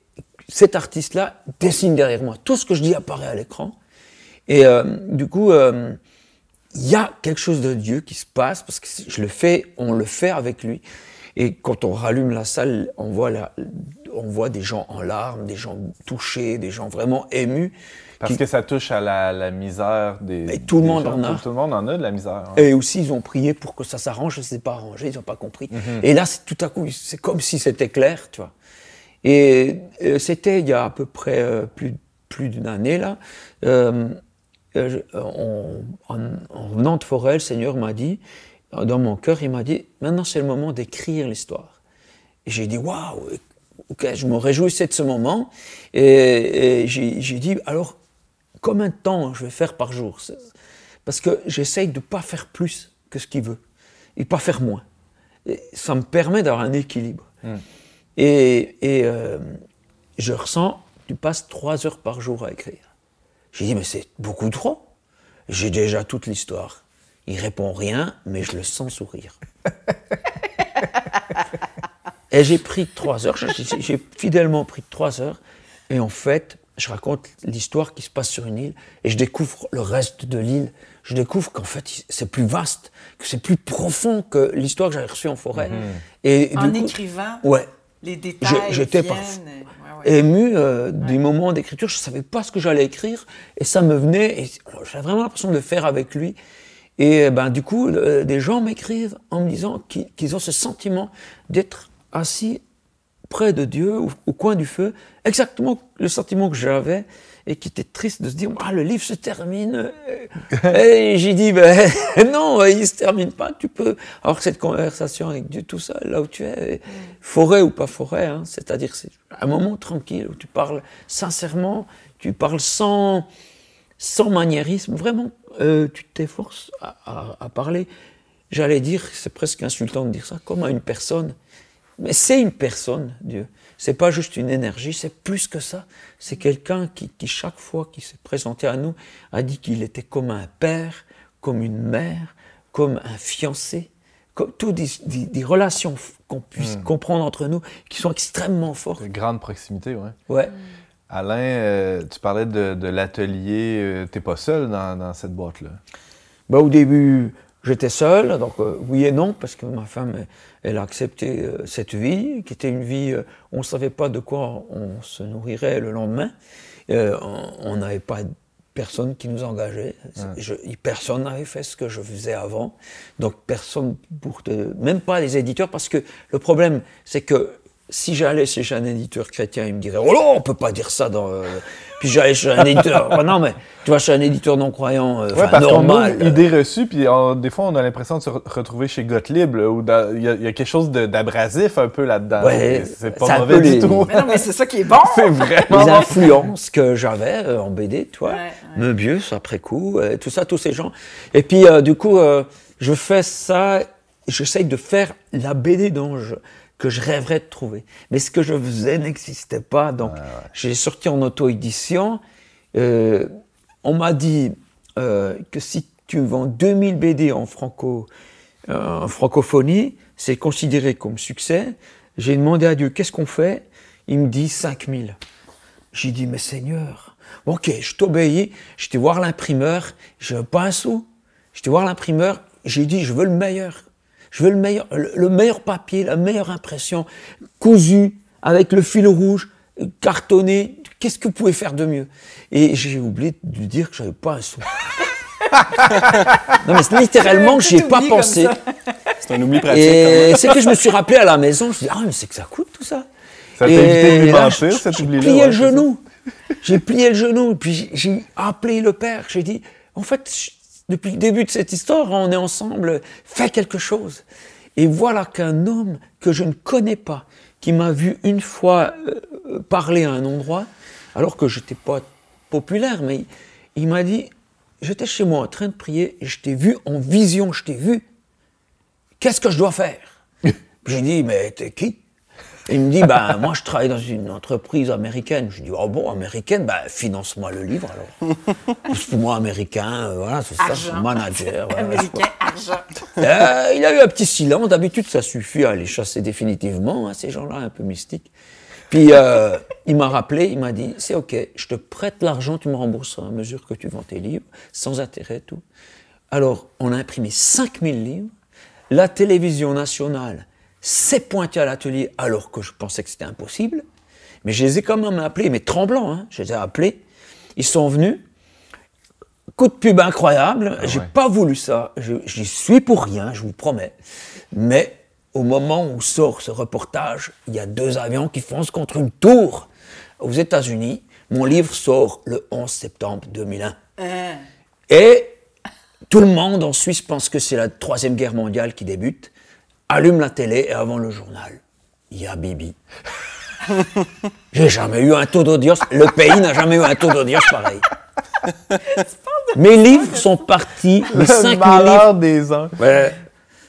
cet artiste-là dessine derrière moi. Tout ce que je dis apparaît à l'écran. Et euh, du coup, euh, il y a quelque chose de Dieu qui se passe parce que je le fais, on le fait avec lui. Et quand on rallume la salle, on voit, la- on voit des gens en larmes, des gens touchés, des gens vraiment émus. Parce qui- que ça touche à la, la misère des. Tout le des monde gens. en a. Tout, le monde en a de la misère. hein. Et aussi, ils ont prié pour que ça s'arrange, ça s'est pas arrangé, ils n'ont pas compris. Et là, tout à coup, c'est comme si c'était clair, tu vois. Et euh, c'était il y a à peu près euh, plus, plus d'une année, là. Euh, en, en venant de forêt, le Seigneur m'a dit, dans mon cœur, il m'a dit, maintenant c'est le moment d'écrire l'histoire. Et j'ai dit, waouh, ok, je me réjouissais de ce moment. Et, j'ai dit, alors, combien de temps je vais faire par jour? Parce que j'essaye de ne pas faire plus que ce qu'il veut, et pas faire moins. Ça me permet d'avoir un équilibre. Et, et, euh, je ressens, tu passes trois heures par jour à écrire. J'ai dit, mais c'est beaucoup trop. J'ai déjà toute l'histoire. Il répond rien, mais je le sens sourire. Et j'ai pris trois heures, j'ai- fidèlement pris trois heures. Et en fait, je raconte l'histoire qui se passe sur une île et je découvre le reste de l'île. Je découvre qu'en fait, c'est plus vaste, que c'est plus profond que l'histoire que j'avais reçue en forêt. Et du En coup- écrivant, Ouais. Les détails j'étais Ouais, ouais. ému euh, du moment d'écriture. Je ne savais pas ce que j'allais écrire et ça me venait. et alors, J'avais vraiment l'impression de le faire avec lui. Et ben, du coup, le- des gens m'écrivent en me disant qu'ils ont ce sentiment d'être assis près de Dieu, au, au coin du feu, exactement le sentiment que j'avais et qui était triste de se dire ah le livre se termine. Et j'ai dit ben non il se termine pas tu peux. Avoir cette conversation avec Dieu tout seul là où tu es forêt ou pas forêt hein, c'est-à-dire c'est un moment tranquille où tu parles sincèrement tu parles sans sans maniérisme. Vraiment euh, tu t'efforces à, à- à parler. J'allais dire c'est presque insultant de dire ça comme à une personne. Mais c'est une personne, Dieu. C'est pas juste une énergie, c'est plus que ça. C'est quelqu'un qui, qui, chaque fois qu'il s'est présenté à nous, a dit qu'il était comme un père, comme une mère, comme un fiancé, comme toutes des, relations qu'on puisse comprendre entre nous, qui sont extrêmement fortes. De grande proximité, ouais. Ouais. Alain, euh, tu parlais de, de l'atelier. euh, T'es pas seul dans, dans cette boîte-là. Bah, au début, j'étais seul, donc euh, oui et non, parce que ma femme, elle, a accepté euh, cette vie, qui était une vie, euh, on ne savait pas de quoi on se nourrirait le lendemain. Euh, on- n'avait pas personne qui nous engageait. Je- personne n'avait fait ce que je faisais avant. Donc personne pour te... Même pas les éditeurs, parce que le problème, c'est que si j'allais chez un éditeur chrétien, il me dirait Oh là, on peut pas dire ça dans. euh, Puis j'allais chez un éditeur. Ah non, mais tu vas chez un éditeur non-croyant, euh, Ouais, enfin, parce qu'on normal. ouvre idée reçue, puis on- des fois, on a l'impression de se re- retrouver chez Gottlieb, là, où il y, a- il y a quelque chose d'abrasif un peu là-dedans. Ouais, c'est pas mauvais du les- tout. Mais non, mais c'est ça qui est bon. c'est vraiment les influences que j'avais euh, en BD, tu vois, Ouais, après coup, euh, tout ça, tous ces gens. Et puis euh, du coup, euh, je fais ça, j'essaye de faire la BD dont je, que je rêverais de trouver. Mais ce que je faisais n'existait pas, donc j'ai sorti en auto-édition. Euh, on m'a dit euh, que si tu vends 2000 BD en franco, euh, en francophonie, c'est considéré comme succès. J'ai demandé à Dieu, qu'est-ce qu'on fait? Il me dit 5000. J'ai dit, mais Seigneur, ok, je t'obéis. J'étais voir l'imprimeur, je veux pas un sou. J'étais voir l'imprimeur, j'ai dit, je veux le meilleur. Je veux le meilleur, le, le meilleur papier, la meilleure impression, cousu, avec le fil rouge, cartonné. Qu'est-ce que vous pouvez faire de mieux? Et j'ai oublié de lui dire que j'avais pas un sou. non, mais littéralement que j'y ai pas pensé. C'est un oubli pratique. Et c'est que je me suis rappelé à la maison, je me suis dit, ah, mais c'est que ça coûte tout ça. Ça t'a évité de lui mentir, cet J'ai oubli-là, plié ouais, le genou. J'ai plié le genou, puis j'ai- j'ai appelé le père. J'ai dit, en fait, je- depuis le début de cette histoire, on est ensemble, fais quelque chose. Et voilà qu'un homme que je ne connais pas, qui m'a vu une fois euh, parler à un endroit, alors que je n'étais pas populaire, mais il, il m'a dit, j'étais chez moi en train de prier, et je t'ai vu en vision, je t'ai vu. Qu'est-ce que je dois faire? J'ai dit, mais t'es qui? Il me dit, ben, moi, je travaille dans une entreprise américaine. Je dis, oh bon, américaine, ben, finance-moi le livre, alors. Pour moi, américain, euh, voilà, c'est ça, je suis Argent. manager. voilà, Américain, argent. euh, il a eu un petit silence. D'habitude, ça suffit à les chasser définitivement, hein, ces gens-là un peu mystiques. Puis, euh, il m'a rappelé, il m'a dit C'est OK, je te prête l'argent, tu me rembourses à mesure que tu vends tes livres, sans intérêt, tout. Alors, on a imprimé 5000 livres. La télévision nationale s'est pointée à l'atelier alors que je pensais que c'était impossible. Mais je les ai quand même appelés, mais tremblants, hein, je les ai appelés. Ils sont venus. Coup de pub incroyable. J'ai ouais. pas voulu ça. Je- J'y suis pour rien, je vous promets. Mais au moment où sort ce reportage, il y a deux avions qui foncent contre une tour aux États-Unis. Mon livre sort le 11 septembre 2001. Hein. Et tout le monde en Suisse pense que c'est la troisième guerre mondiale qui débute. Allume la télé et avant le journal, il y a Bibi. J'ai jamais eu un taux d'audience. Le pays n'a jamais eu un taux d'audience pareil. Mes livres sont partis, mes Le 5000 livres. malheur des uns. Ouais.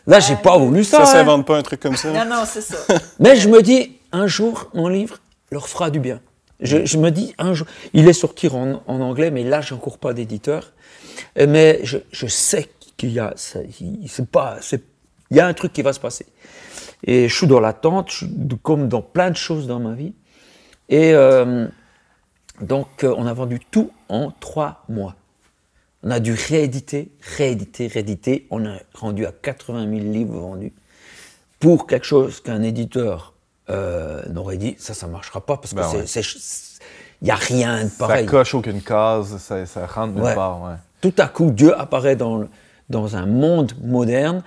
Là, j'ai pas voulu ça. Ça hein. s'invente pas un truc comme ça. Non, non, c'est ça. Mais je me dis, un jour, mon livre leur fera du bien. Je, je me dis, un jour, il est sorti en, en anglais, mais là, j'ai encore pas d'éditeur. Euh, Mais je, je sais qu'il y a, c'est pas, c'est- il y a un truc qui va se passer. Et je suis dans l'attente, comme dans plein de choses dans ma vie. Et euh, donc, euh, on a vendu tout en trois mois. On a dû rééditer, rééditer, rééditer. On a rendu à 80 000 livres vendus pour quelque chose qu'un éditeur euh, n'aurait dit, ça, ça marchera pas parce que Ben c'est- ouais. il n'y a rien de pareil. Ça coche aucune case, ça, ça rentre nulle Ouais. part. Ouais. Tout à coup, Dieu apparaît dans, dans un monde moderne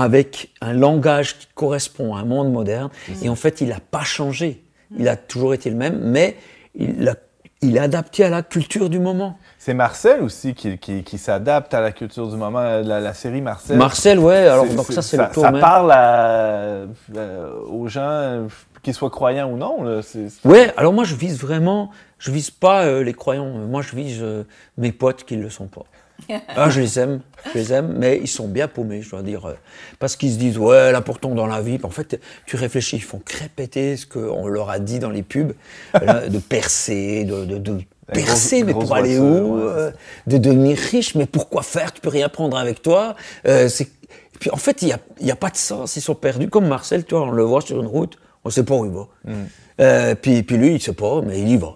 avec un langage qui correspond à un monde moderne. Et en fait, il n'a pas changé. Il a toujours été le même, mais il, a- il est adapté à la culture du moment. C'est Marcel aussi qui, qui- qui s'adapte à la culture du moment, la, la série Marcel. Marcel, ouais, alors donc ça, c'est le tour ça même. parle à- euh, aux gens, euh, qu'ils soient croyants ou non. là. Ouais, alors moi je vise vraiment, je vise pas euh, les croyants, moi je vise euh, mes potes qui ne le sont pas. Ah, je les aime, je les aime, mais ils sont bien paumés, je dois dire. euh, parce qu'ils se disent, ouais, l'important dans la vie. En fait, tu réfléchis, ils font crépéter ce qu'on leur a dit dans les pubs, là, de percer, de, de- de La percer, mais pour aller où euh, De devenir riche, mais pourquoi faire? Tu peux rien prendre avec toi. Euh, c'est- et puis en fait, il n'y a, y a pas de sens, ils sont perdus. Comme Marcel, tu vois, on le voit sur une route, on ne sait pas où il va. Euh, puis, puis lui, il ne sait pas, mais il y va.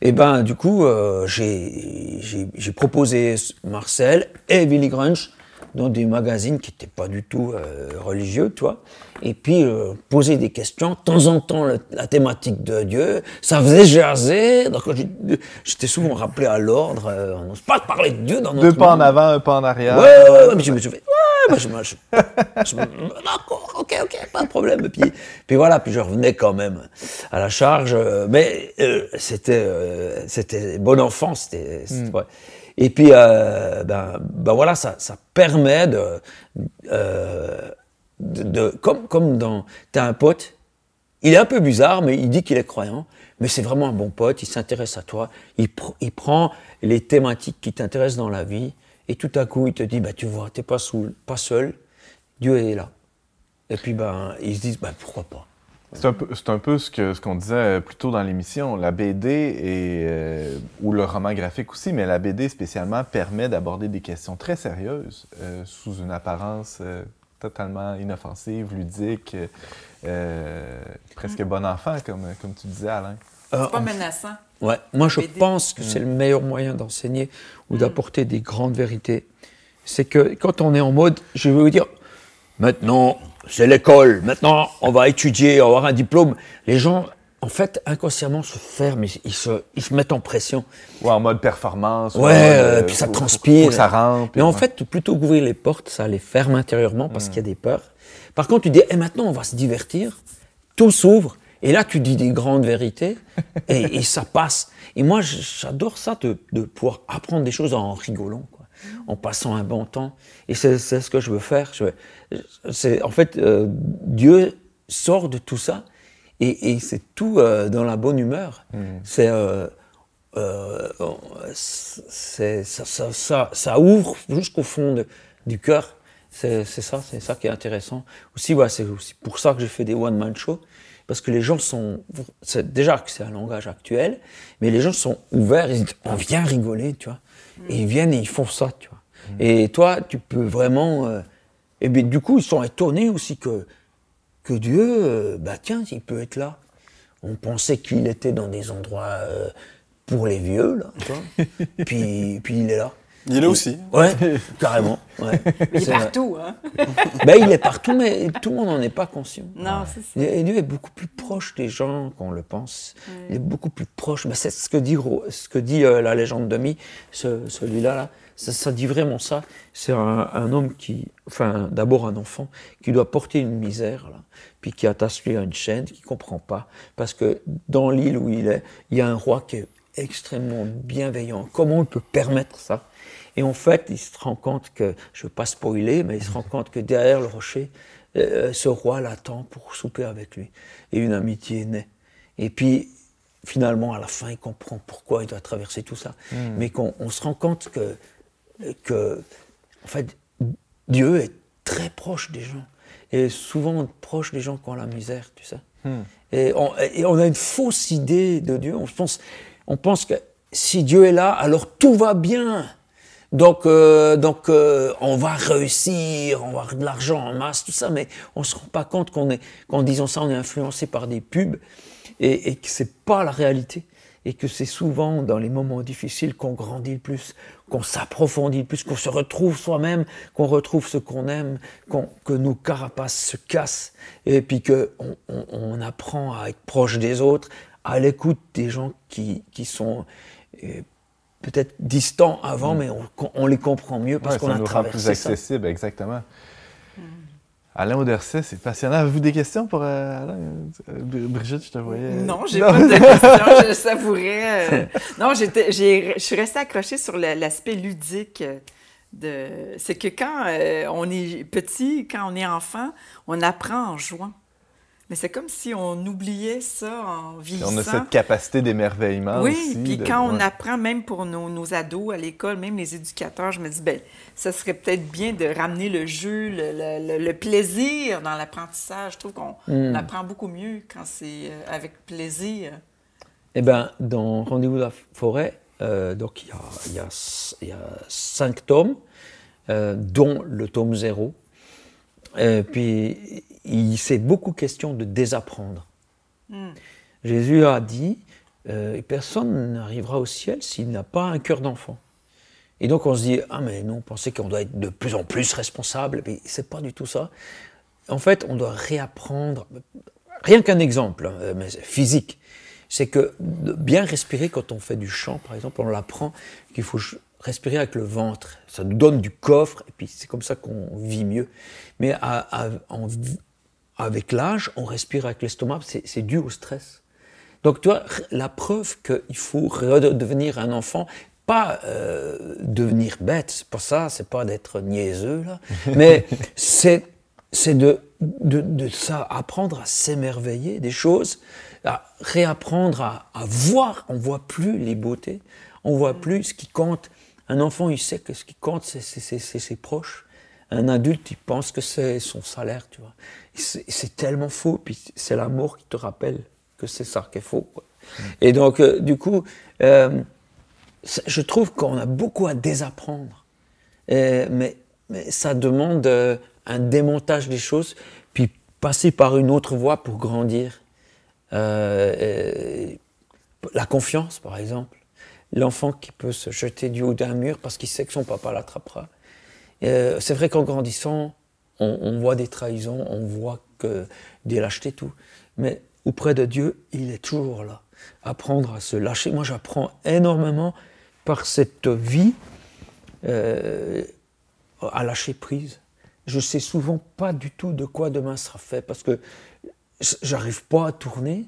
Et ben, du coup, euh, j'ai proposé Marcel et Willy Grunch dans des magazines qui n'étaient pas du tout euh, religieux, tu vois. Et puis, euh, poser des questions. De temps en temps, le- la thématique de Dieu, ça faisait jaser. Donc, j'étais souvent rappelé à l'ordre. euh, on n'ose pas parler de Dieu dans notre Deux pas en avant, un pas en arrière. Ouais, ouais, ouais, mais je me suis fait, ouais, bah, je me- je- d'accord, ok, ok, pas de problème. Puis, puis voilà, puis je revenais quand même à la charge, euh, mais euh, c'était, c'était bon enfant, c'était, ouais. Et puis, euh, ben, ben voilà, ça, ça permet de, euh, de, comme, comme dans, t'as un pote, il est un peu bizarre, mais il dit qu'il est croyant. Mais c'est vraiment un bon pote, il s'intéresse à toi, il, pr- il prend les thématiques qui t'intéressent dans la vie, et tout à coup, il te dit, bah, tu vois, t'es pas, pas seul, Dieu est là. Et puis, ben, ils se disent, bah, pourquoi pas? C'est un peu, c'est un peu ce qu'on disait plus tôt dans l'émission. La BD et euh, ou le roman graphique aussi, mais la BD spécialement permet d'aborder des questions très sérieuses euh, sous une apparence euh, totalement inoffensive, ludique, euh, presque bon enfant, comme, comme tu disais, Alain. Euh, Pas menaçant. Ouais, moi je BD. pense que c'est le meilleur moyen d'enseigner ou d'apporter des grandes vérités. C'est que quand on est en mode, je vais vous dire, maintenant c'est l'école, maintenant on va étudier, on va avoir un diplôme, les gens en fait inconsciemment se ferment, ils, ils se, ils se mettent en pression. Ou en mode performance. ou en Ouais, mode, euh, euh, puis ça transpire. faut ça rentre. Mais en ouais. fait, plutôt qu'ouvrir les portes, ça les ferme intérieurement parce qu'il y a des peurs. Par contre, tu dis, et maintenant on va se divertir, tout s'ouvre, et là tu dis des grandes vérités, et, et ça passe. Et moi, j'adore ça, de, de pouvoir apprendre des choses en rigolant, quoi, en passant un bon temps. Et c'est ce que je veux faire. Je, en fait, euh, Dieu sort de tout ça, et, et c'est tout euh, dans la bonne humeur. C'est... euh, c'est- ça, ça, ça, ça ouvre jusqu'au fond de- du cœur. C'est c'est ça, c'est ça qui est intéressant. Aussi, ouais, c'est aussi pour ça que j'ai fait des one-man shows, parce que les gens sont... c'est- Déjà que c'est un langage actuel, mais les gens sont ouverts, ils disent, on vient rigoler, tu vois. Et ils viennent et ils font ça, tu vois. Et toi, tu peux vraiment... euh, et bien, du coup, ils sont étonnés aussi que, que Dieu, euh, bah tiens, il peut être là. On pensait qu'il était dans des endroits euh, pour les vieux, là, tu vois. puis, puis il est là. Il est là aussi. Ouais, carrément. Ouais. Il est partout, hein? Ben, il est partout, mais tout le monde n'en est pas conscient. Non, c'est ça. Et Dieu est beaucoup plus proche des gens qu'on le pense. Il est beaucoup plus proche. Ben, c'est ce que dit, ce que dit euh, la légende de Mi, ce- celui-là. Là. Ça, ça dit vraiment ça. C'est un, un homme qui, enfin, d'abord un enfant, qui doit porter une misère, là, puis qui attache lui à une chaîne, qui comprend pas. Parce que dans l'île où il est, il y a un roi qui est extrêmement bienveillant. Comment il peut permettre ça? Et en fait, il se rend compte que, je ne veux pas spoiler, mais il se rend compte que derrière le rocher, euh, ce roi l'attend pour souper avec lui. Et une amitié est née. Et puis, finalement, à la fin, il comprend pourquoi il doit traverser tout ça. Mais qu'on on se rend compte que, que, en fait, Dieu est très proche des gens. Et souvent proche des gens qui ont la misère, tu sais. Et, on, et on a une fausse idée de Dieu. On pense, on pense que si Dieu est là, alors tout va bien. Donc, euh, donc euh, on va réussir, on va avoir de l'argent en masse, tout ça, mais on se rend pas compte qu'on est, qu'en disant ça, on est influencé par des pubs et, et que c'est pas la réalité. Et que c'est souvent dans les moments difficiles qu'on grandit le plus, qu'on s'approfondit le plus, qu'on se retrouve soi-même, qu'on retrouve ce qu'on aime, qu'on, que nos carapaces se cassent, et puis qu'on on, on apprend à être proche des autres, à l'écoute des gens qui, qui sont peut-être distants avant, mais on, on les comprend mieux parce Ouais, qu'on ça a nous rend plus traversé ça. accessible, exactement. Alain Auderset, c'est passionnant. Avez-vous des questions pour euh, Alain? Euh, Br- Brigitte, je te voyais. Non, j'ai pas de questions, je savourais. euh, Non, j'étais, j'ai, je suis restée accrochée sur l'aspect ludique de. C'est que quand euh, on est petit, quand on est enfant, on apprend en jouant. Mais c'est comme si on oubliait ça en Puis vieillissant. On a cette capacité d'émerveillement Oui, aussi. puis de- quand on ouais. apprend, même pour nos, nos ados à l'école, même les éducateurs, je me dis, ben, ça serait peut-être bien de ramener le jeu, le, le- le- le plaisir dans l'apprentissage. Je trouve qu'on Mm. apprend beaucoup mieux quand c'est euh, avec plaisir. Eh bien, dans Rendez-vous de la forêt, euh, donc il y a, il y a c- il y a cinq tomes, euh, dont le tome zéro. Et puis, il c'est beaucoup question de désapprendre. Jésus a dit euh, personne n'arrivera au ciel s'il n'a pas un cœur d'enfant. Et donc on se dit ah mais non, on pensait qu'on doit être de plus en plus responsable, mais c'est pas du tout ça. En fait, on doit réapprendre. Rien qu'un exemple, hein, euh, mais physique, c'est que de bien respirer quand on fait du chant, par exemple, on l'apprend qu'il faut respirer avec le ventre. Ça nous donne du coffre, et puis c'est comme ça qu'on vit mieux. Mais à- à- en avec l'âge, on respire avec l'estomac, c'est c'est dû au stress. Donc, tu vois, la preuve qu'il faut redevenir un enfant, pas euh, devenir bête, c'est pas ça, c'est pas d'être niaiseux, là, mais c'est c'est de, de, de ça, apprendre à s'émerveiller des choses, à réapprendre à, à voir, on voit plus les beautés, on voit plus ce qui compte. Un enfant, il sait que ce qui compte, c'est c'est- c'est- c'est ses proches. Un adulte, il pense que c'est son salaire, tu vois. C'est tellement faux, puis c'est la mort qui te rappelle que c'est ça qui est faux. Et donc, euh, du coup, euh, je trouve qu'on a beaucoup à désapprendre. Euh, mais, mais ça demande un démontage des choses, puis passer par une autre voie pour grandir. La confiance, par exemple. L'enfant qui peut se jeter du haut d'un mur parce qu'il sait que son papa l'attrapera. C'est vrai qu'en grandissant, on, voit des trahisons, on voit que des lâchetés, tout. Mais auprès de Dieu, il est toujours là. Apprendre à se lâcher. Moi, j'apprends énormément par cette vie euh, à lâcher prise. Je sais souvent pas du tout de quoi demain sera fait parce que j'arrive pas à tourner,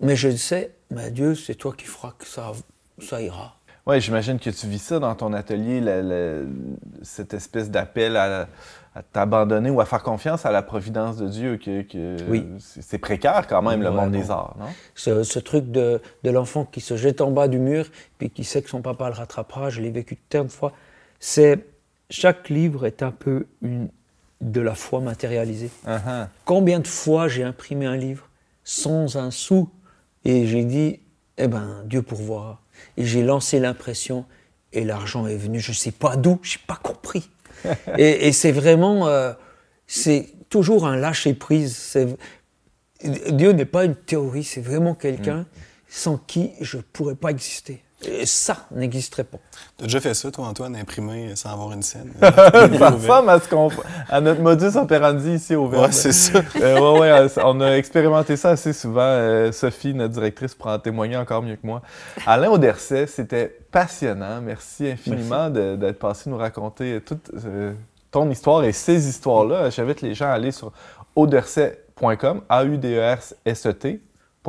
mais je sais, mais Dieu, c'est toi qui feras que ça, ça ira. Oui, j'imagine que tu vis ça dans ton atelier, la- la- cette espèce d'appel à, à t'abandonner ou à faire confiance à la providence de Dieu. Que, que Oui. c'est précaire quand même, le monde Vraiment. des arts, non? Ce, ce truc de, de l'enfant qui se jette en bas du mur, puis qui sait que son papa le rattrapera, je l'ai vécu tant de fois. C'est chaque livre est un peu une, de la foi matérialisée. Uh-huh. Combien de fois j'ai imprimé un livre sans un sou et j'ai dit, eh ben, Dieu pourvoira. Et j'ai lancé l'impression et l'argent est venu, je ne sais pas d'où, je n'ai pas compris. et et c'est vraiment, euh, c'est toujours un lâcher prise. C'est- Dieu n'est pas une théorie, c'est vraiment quelqu'un sans qui je ne pourrais pas exister. Et ça n'existerait pas. Tu as déjà fait ça, toi, Antoine, imprimer sans avoir une scène? Ça ressemble à, ce qu'on- à notre modus operandi ici au Verbe. Ouais, c'est ça. Euh, ouais, ouais, euh, on a expérimenté ça assez souvent. Euh, Sophie, notre directrice, pourra en témoigner encore mieux que moi. Alain Auderset, c'était passionnant. Merci infiniment de- d'être passé nous raconter toute euh, ton histoire et ces histoires-là. J'invite les gens à aller sur auderset.com, A-U-D-E-R-S-E-T.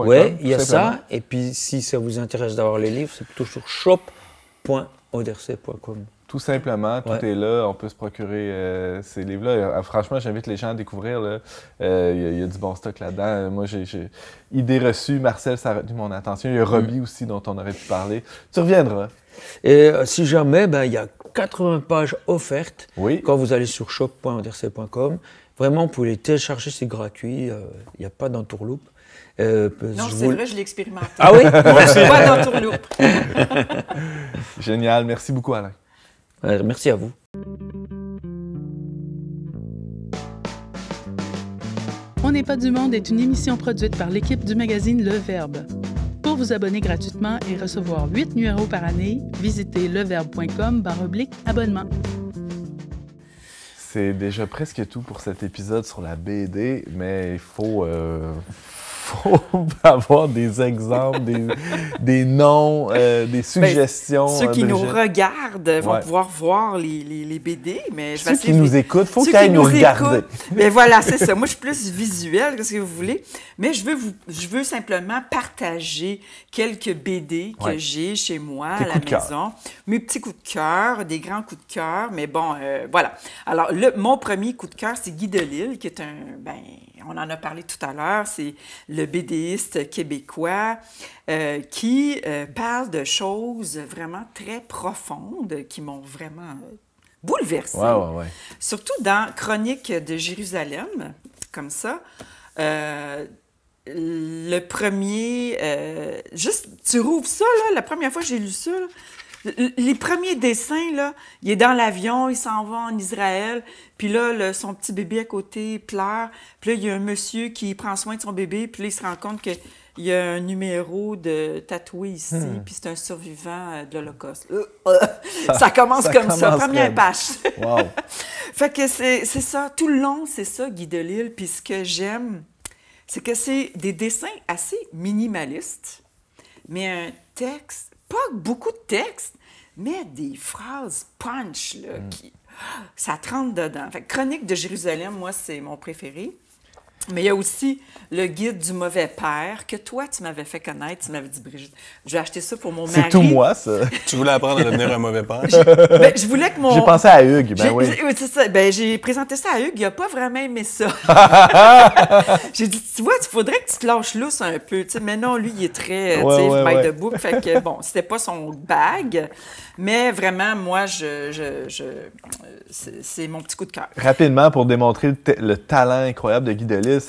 Oui, il y a ça. Et puis, si ça vous intéresse d'avoir les livres, c'est plutôt sur shop.oderc.com. Tout simplement, tout Ouais. est là. On peut se procurer euh, ces livres-là. Euh, franchement, j'invite les gens à découvrir. Euh, Il y, a- il y a du bon stock là-dedans. Moi, j'ai idée reçue. Marcel, ça a retenu mon attention. Il y a Robbie aussi, dont on aurait pu parler. Tu reviendras. Et euh, si jamais, ben, il y a 80 pages offertes Oui. quand vous allez sur shop.oderc.com. Vraiment, vous pouvez les télécharger, c'est gratuit. Il n'y a pas d'entourloupe. Euh, Non, c'est vous- vrai, je l'ai expérimenté. Ah oui? Pas dans tourloupe. Génial. Merci beaucoup, Alain. Euh, merci à vous. On n'est pas du monde est une émission produite par l'équipe du magazine Le Verbe. Pour vous abonner gratuitement et recevoir 8 numéros par année, visitez leverbe.com oblique abonnement. C'est déjà presque tout pour cet épisode sur la BD, mais il faut, euh, faut avoir des exemples, des, des noms, euh, des suggestions. ceux qui euh, nous Brigitte. regardent vont Ouais. pouvoir voir les, les, les BD, mais je Ceux qui nous écoutent, faut qu'ils qui nous regarder. Mais voilà, c'est ça. Moi, je suis plus visuel, qu'est-ce que vous voulez. Mais je veux, vous, je veux simplement partager quelques BD que Ouais. j'ai chez moi à la maison. Mes petits coups de cœur, des grands coups de cœur. Mais bon, euh, voilà. Alors, le, mon premier coup de cœur, c'est Guy Delisle, qui est un. Ben, on en a parlé tout à l'heure. C'est le BDiste québécois euh, qui euh, parle de choses vraiment très profondes qui m'ont vraiment euh, bouleversée. Ouais, ouais, ouais. Surtout dans Chronique de Jérusalem, comme ça. euh, le premier, juste, tu rouvres ça, là, la première fois que j'ai lu ça, là, les premiers dessins, là, il est dans l'avion, il s'en va en Israël, puis là, le- son petit bébé à côté pleure, puis là, il y a un monsieur qui prend soin de son bébé, puis là, il se rend compte que il y a un numéro de tatoué ici, Hmm. puis c'est un survivant euh, de l'Holocauste. Euh, euh, ça commence ça comme ça, première page. Wow. Fait que c'est c'est ça, tout le long, c'est ça, Guy Delisle. Puis ce que j'aime, c'est que c'est des dessins assez minimalistes, mais un texte, pas beaucoup de texte, mais des phrases punch, là, qui... Ça te rentre dedans. Fait que Chronique de Jérusalem, moi, c'est mon préféré. Mais il y a aussi le guide du mauvais père que toi, tu m'avais fait connaître. Tu m'avais dit, Brigitte, je vais acheter ça pour mon mari. C'est tout moi, ça. Tu voulais apprendre à devenir un mauvais père? Ben, je voulais que mon... J'ai pensé à Hugues, ben J'ai- oui. j'ai- oui, c'est ça. Ben, j'ai présenté ça à Hugues, il n'a pas vraiment aimé ça. j'ai dit, tu vois, il faudrait que tu te lâches lousse un peu. tu sais. Mais non, lui, il est très, Ouais, tu sais, ouais, by ouais. the book. Fait que, bon, c'était pas son bag. Mais vraiment, moi, je, je, je- c'est mon petit coup de cœur. Rapidement, pour démontrer le, le talent incroyable de Guy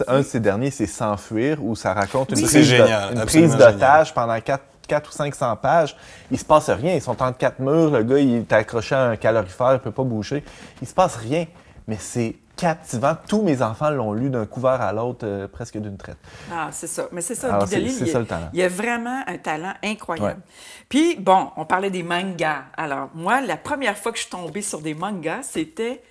Un de ses derniers, c'est S'enfuir, où ça raconte une Oui. prise, de- une d'otage pendant 4, ou 500 pages. Il se passe rien. Ils sont entre quatre murs. Le gars, il est accroché à un calorifère, il peut pas bouger. Il se passe rien. Mais c'est captivant. Tous mes enfants l'ont lu d'un couvert à l'autre, euh, presque d'une traite. Ah, c'est ça. Mais c'est ça, Alors, Guy c'est- Delisle, c'est il, ça, le talent. il a vraiment un talent incroyable. Ouais. Puis, bon, on parlait des mangas. Alors, moi, la première fois que je suis tombée sur des mangas, c'était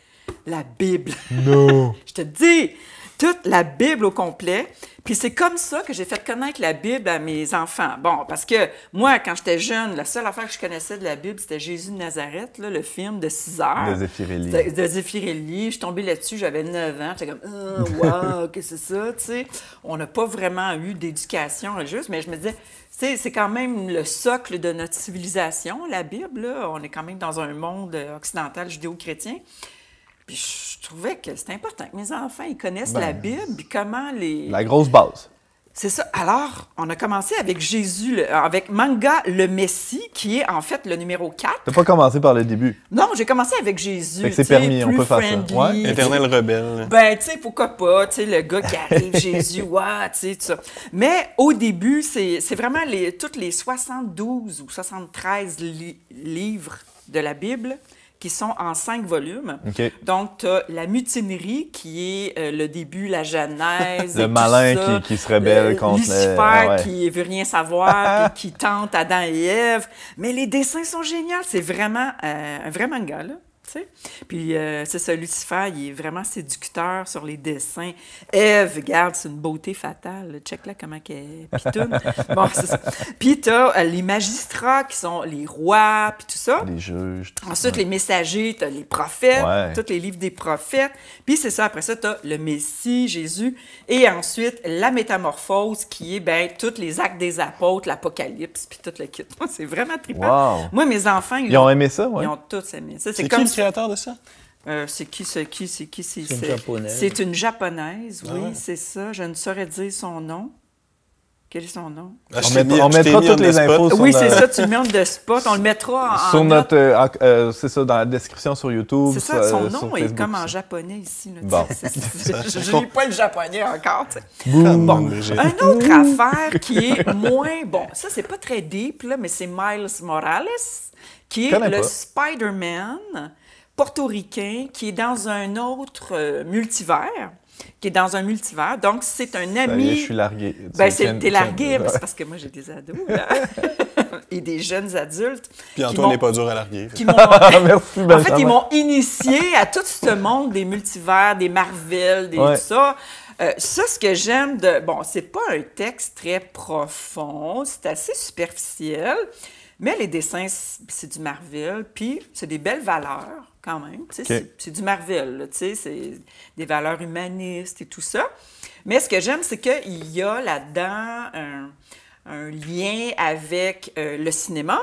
la Bible. Non! Je te dis, toute la Bible au complet. Puis c'est comme ça que j'ai fait connaître la Bible à mes enfants. Bon, parce que moi, quand j'étais jeune, la seule affaire que je connaissais de la Bible, c'était Jésus de Nazareth, là, le film de 6 heures. De Zeffirelli. De, de Zeffirelli. Je suis tombée là-dessus, j'avais 9 ans. J'étais comme, oh, wow, qu'est-ce que c'est ça, tu sais. On n'a pas vraiment eu d'éducation religieuse, mais je me disais, tu sais, c'est quand même le socle de notre civilisation, la Bible. là. On est quand même dans un monde occidental judéo-chrétien. Puis je trouvais que c'était important que mes enfants ils connaissent Ben, la Bible, puis comment les. La grosse base. C'est ça. Alors, on a commencé avec Jésus, le- avec Manga le Messie, qui est en fait le numéro 4. T'as pas commencé par le début? Non, j'ai commencé avec Jésus. Fait que c'est permis, on plus peut faire ça. friendly, Ouais. Éternel rebelle. Ben, tu sais, pourquoi pas, tu sais, le gars qui arrive, Jésus, ouais, tu sais, tout ça. Mais au début, c'est c'est vraiment les, toutes les 72 ou 73 li- livres de la Bible qui sont en cinq volumes. OK. Donc, tu as la mutinerie, qui est euh, le début, la Genèse. Le et tout malin ça. qui- qui se rebelle Le- contre le- Lucifer Ah ouais. qui veut rien savoir, puis qui tente Adam et Ève. Mais les dessins sont géniaux. C'est vraiment euh, un vrai manga, là. Puis euh, c'est ça, Lucifer, il est vraiment séducteur sur les dessins. Ève, regarde, c'est une beauté fatale. Check-là comment qu'elle est pitoune. bon, c'est ça. Puis t'as euh, les magistrats qui sont les rois, puis tout ça. Les juges. tout Ensuite, ça. les messagers, tu as les prophètes, Ouais. tous les livres des prophètes. Puis c'est ça, après ça, tu as le Messie, Jésus. Et ensuite, la métamorphose, qui est ben, tous les actes des apôtres, l'Apocalypse, puis tout le kit. c'est vraiment trippant. Wow. Moi, mes enfants, ils, Ils ont aimé ça, ouais. ils ont tous aimé ça. C'est qui comme créateur de ça? euh, c'est qui, c'est qui, c'est qui, c'est C'est une japonaise. C'est une japonaise, oui, Ah ouais. c'est ça. Je ne saurais dire son nom. Quel est son nom? Ah, On met- mis- mettra toutes les infos sur Oui, c'est ça, tu le mets en de spot. On le mettra en, Sur notre. euh, euh, c'est ça, dans la description sur YouTube. C'est ça, son nom est Facebook, comme en ça. japonais ici. Là, Bon. je lis pas le japonais encore. sais. Bon, Bon, Brigitte. un autre affaire qui est moins... Bon, ça, c'est pas très deep, là, mais c'est Miles Morales, qui est le. Spider-Man portoricain qui est dans un autre euh, multivers, qui est dans un multivers. Donc, c'est un Ça y est, ami. je suis largué. Ben, c'est, t'es largué, c'est parce que moi, j'ai des ados, là. et des jeunes adultes. Puis Antoine n'est pas dur à larguer. qui m'ont- Ah, Merci, en fait, ils m'ont initié à tout ce monde des multivers, des Marvel, des Ouais. tout ça. Euh, ça, ce que j'aime de... Bon, c'est pas un texte très profond, c'est assez superficiel, mais les dessins, c'est du Marvel, puis c'est des belles valeurs quand même. C'est du Marvel, c'est des valeurs humanistes et tout ça. Mais ce que j'aime, c'est qu'il y a là-dedans un, un lien avec euh, le cinéma.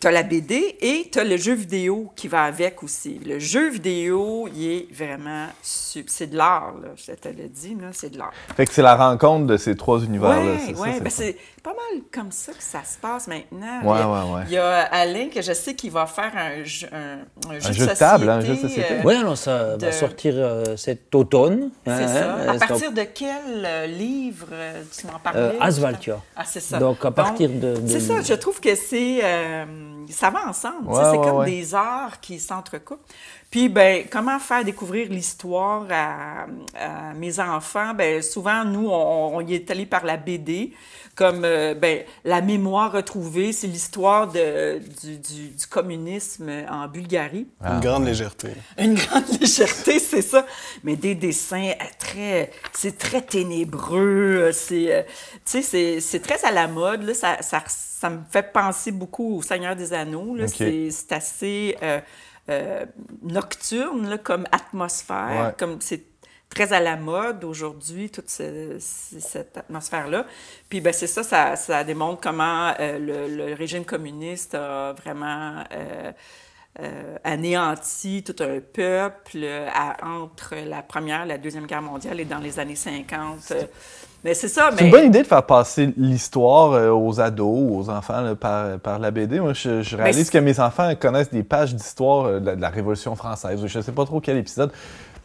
Tu as la BD et tu as le jeu vidéo qui va avec aussi. Le jeu vidéo, il est vraiment... sub- C'est de l'art, là. Je te l'ai dit, là, c'est de l'art. Fait que c'est la rencontre de ces trois univers-là. Oui, c'est ça, ouais, c'est ben c'est pas mal comme ça que ça se passe maintenant. Ouais, il y a, ouais, ouais. Il y a Alain que je sais qu'il va faire un jeu, un, un jeu jeu de table, hein, un jeu de société, euh, Oui, alors ça de- va sortir euh, cet automne. C'est hein, ça. hein, À donc, partir de quel euh, livre tu m'en parlais? euh, Asvaltia. Ah, c'est ça. Donc, à partir de- de- C'est ça, je trouve que c'est. Euh, ça va ensemble. Ouais, c'est ouais, comme ouais. des arts qui s'entrecoupent. Puis, ben, comment faire découvrir l'histoire à, à mes enfants? Ben, souvent, nous, on, on y est allé par la BD. Comme euh, ben, la mémoire retrouvée, c'est l'histoire de- du, du- du communisme en Bulgarie. Une grande légèreté. Une grande légèreté, c'est ça. Mais des dessins euh, très... C'est très ténébreux. euh, C'est, tu sais, c'est, c'est très à la mode. Là. Ça, ça, ça me fait penser beaucoup au Seigneur des Anneaux. Là. OK. C'est, c'est assez euh, euh, nocturne là, comme atmosphère. Ouais. Comme c'est très à la mode aujourd'hui, toute ce- ce- cette atmosphère-là. Puis ben, c'est ça, ça, ça démontre comment euh, le, le régime communiste a vraiment euh, euh, anéanti tout un peuple à- entre la Première et la Deuxième Guerre mondiale et dans les années 50. euh. mais c'est ça, C'est une bonne idée de faire passer l'histoire aux ados aux enfants là, par, par la BD. Moi, je, je réalise Ben, c'est- que mes enfants connaissent des pages d'histoire de, de la Révolution française. Je ne sais pas trop quel épisode.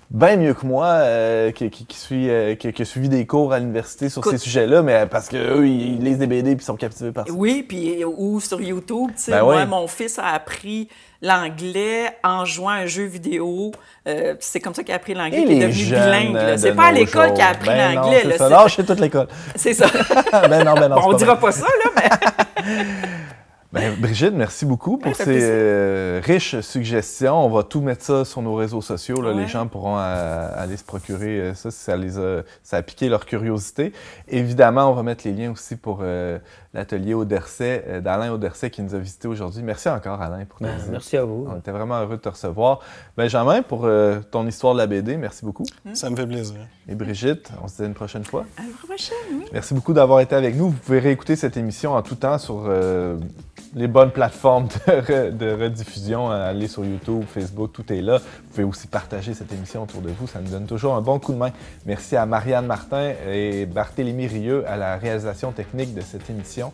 Bien mieux que moi, euh, qui, qui, qui suit, euh, qui, qui a suivi des cours à l'université sur Écoute- ces sujets-là, mais parce qu'eux, ils lisent des BD et ils sont captivés par ça. Oui, puis ou sur YouTube, tu sais, Ben moi, oui. mon fils a appris l'anglais en jouant à un jeu vidéo. Euh, c'est comme ça qu'il a appris l'anglais, qu'il est devenu bilingue. euh, C'est de pas à l'école qu'il a appris Ben non, l'anglais. c'est ça. Lâchez toute l'école. C'est ça. ben non, ben non. Bon, on dira pas pas ça, là, mais... Ben, Brigitte, merci beaucoup pour ces euh, riches suggestions. On va tout mettre ça sur nos réseaux sociaux. Là. Ouais. Les gens pourront euh, aller se procurer euh, ça si ça, les a, ça a piqué leur curiosité. Évidemment, on va mettre les liens aussi pour euh, l'atelier Auderset, euh, d'Alain Auderset qui nous a visité aujourd'hui. Merci encore, Alain, pour Ben, merci à vous. On était vraiment heureux de te recevoir. Benjamin, pour euh, ton histoire de la BD, merci beaucoup. Ça me fait plaisir. Et Brigitte, on se dit à une prochaine fois. À la prochaine, oui. Merci beaucoup d'avoir été avec nous. Vous pouvez réécouter cette émission en tout temps sur euh, les bonnes plateformes de, re- de rediffusion. Allez sur YouTube, Facebook, tout est là. Vous pouvez aussi partager cette émission autour de vous. Ça nous donne toujours un bon coup de main. Merci à Marianne Martin et Barthélémy Rieux à la réalisation technique de cette émission.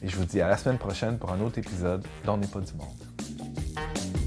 Et je vous dis à la semaine prochaine pour un autre épisode d'On n'est pas du monde.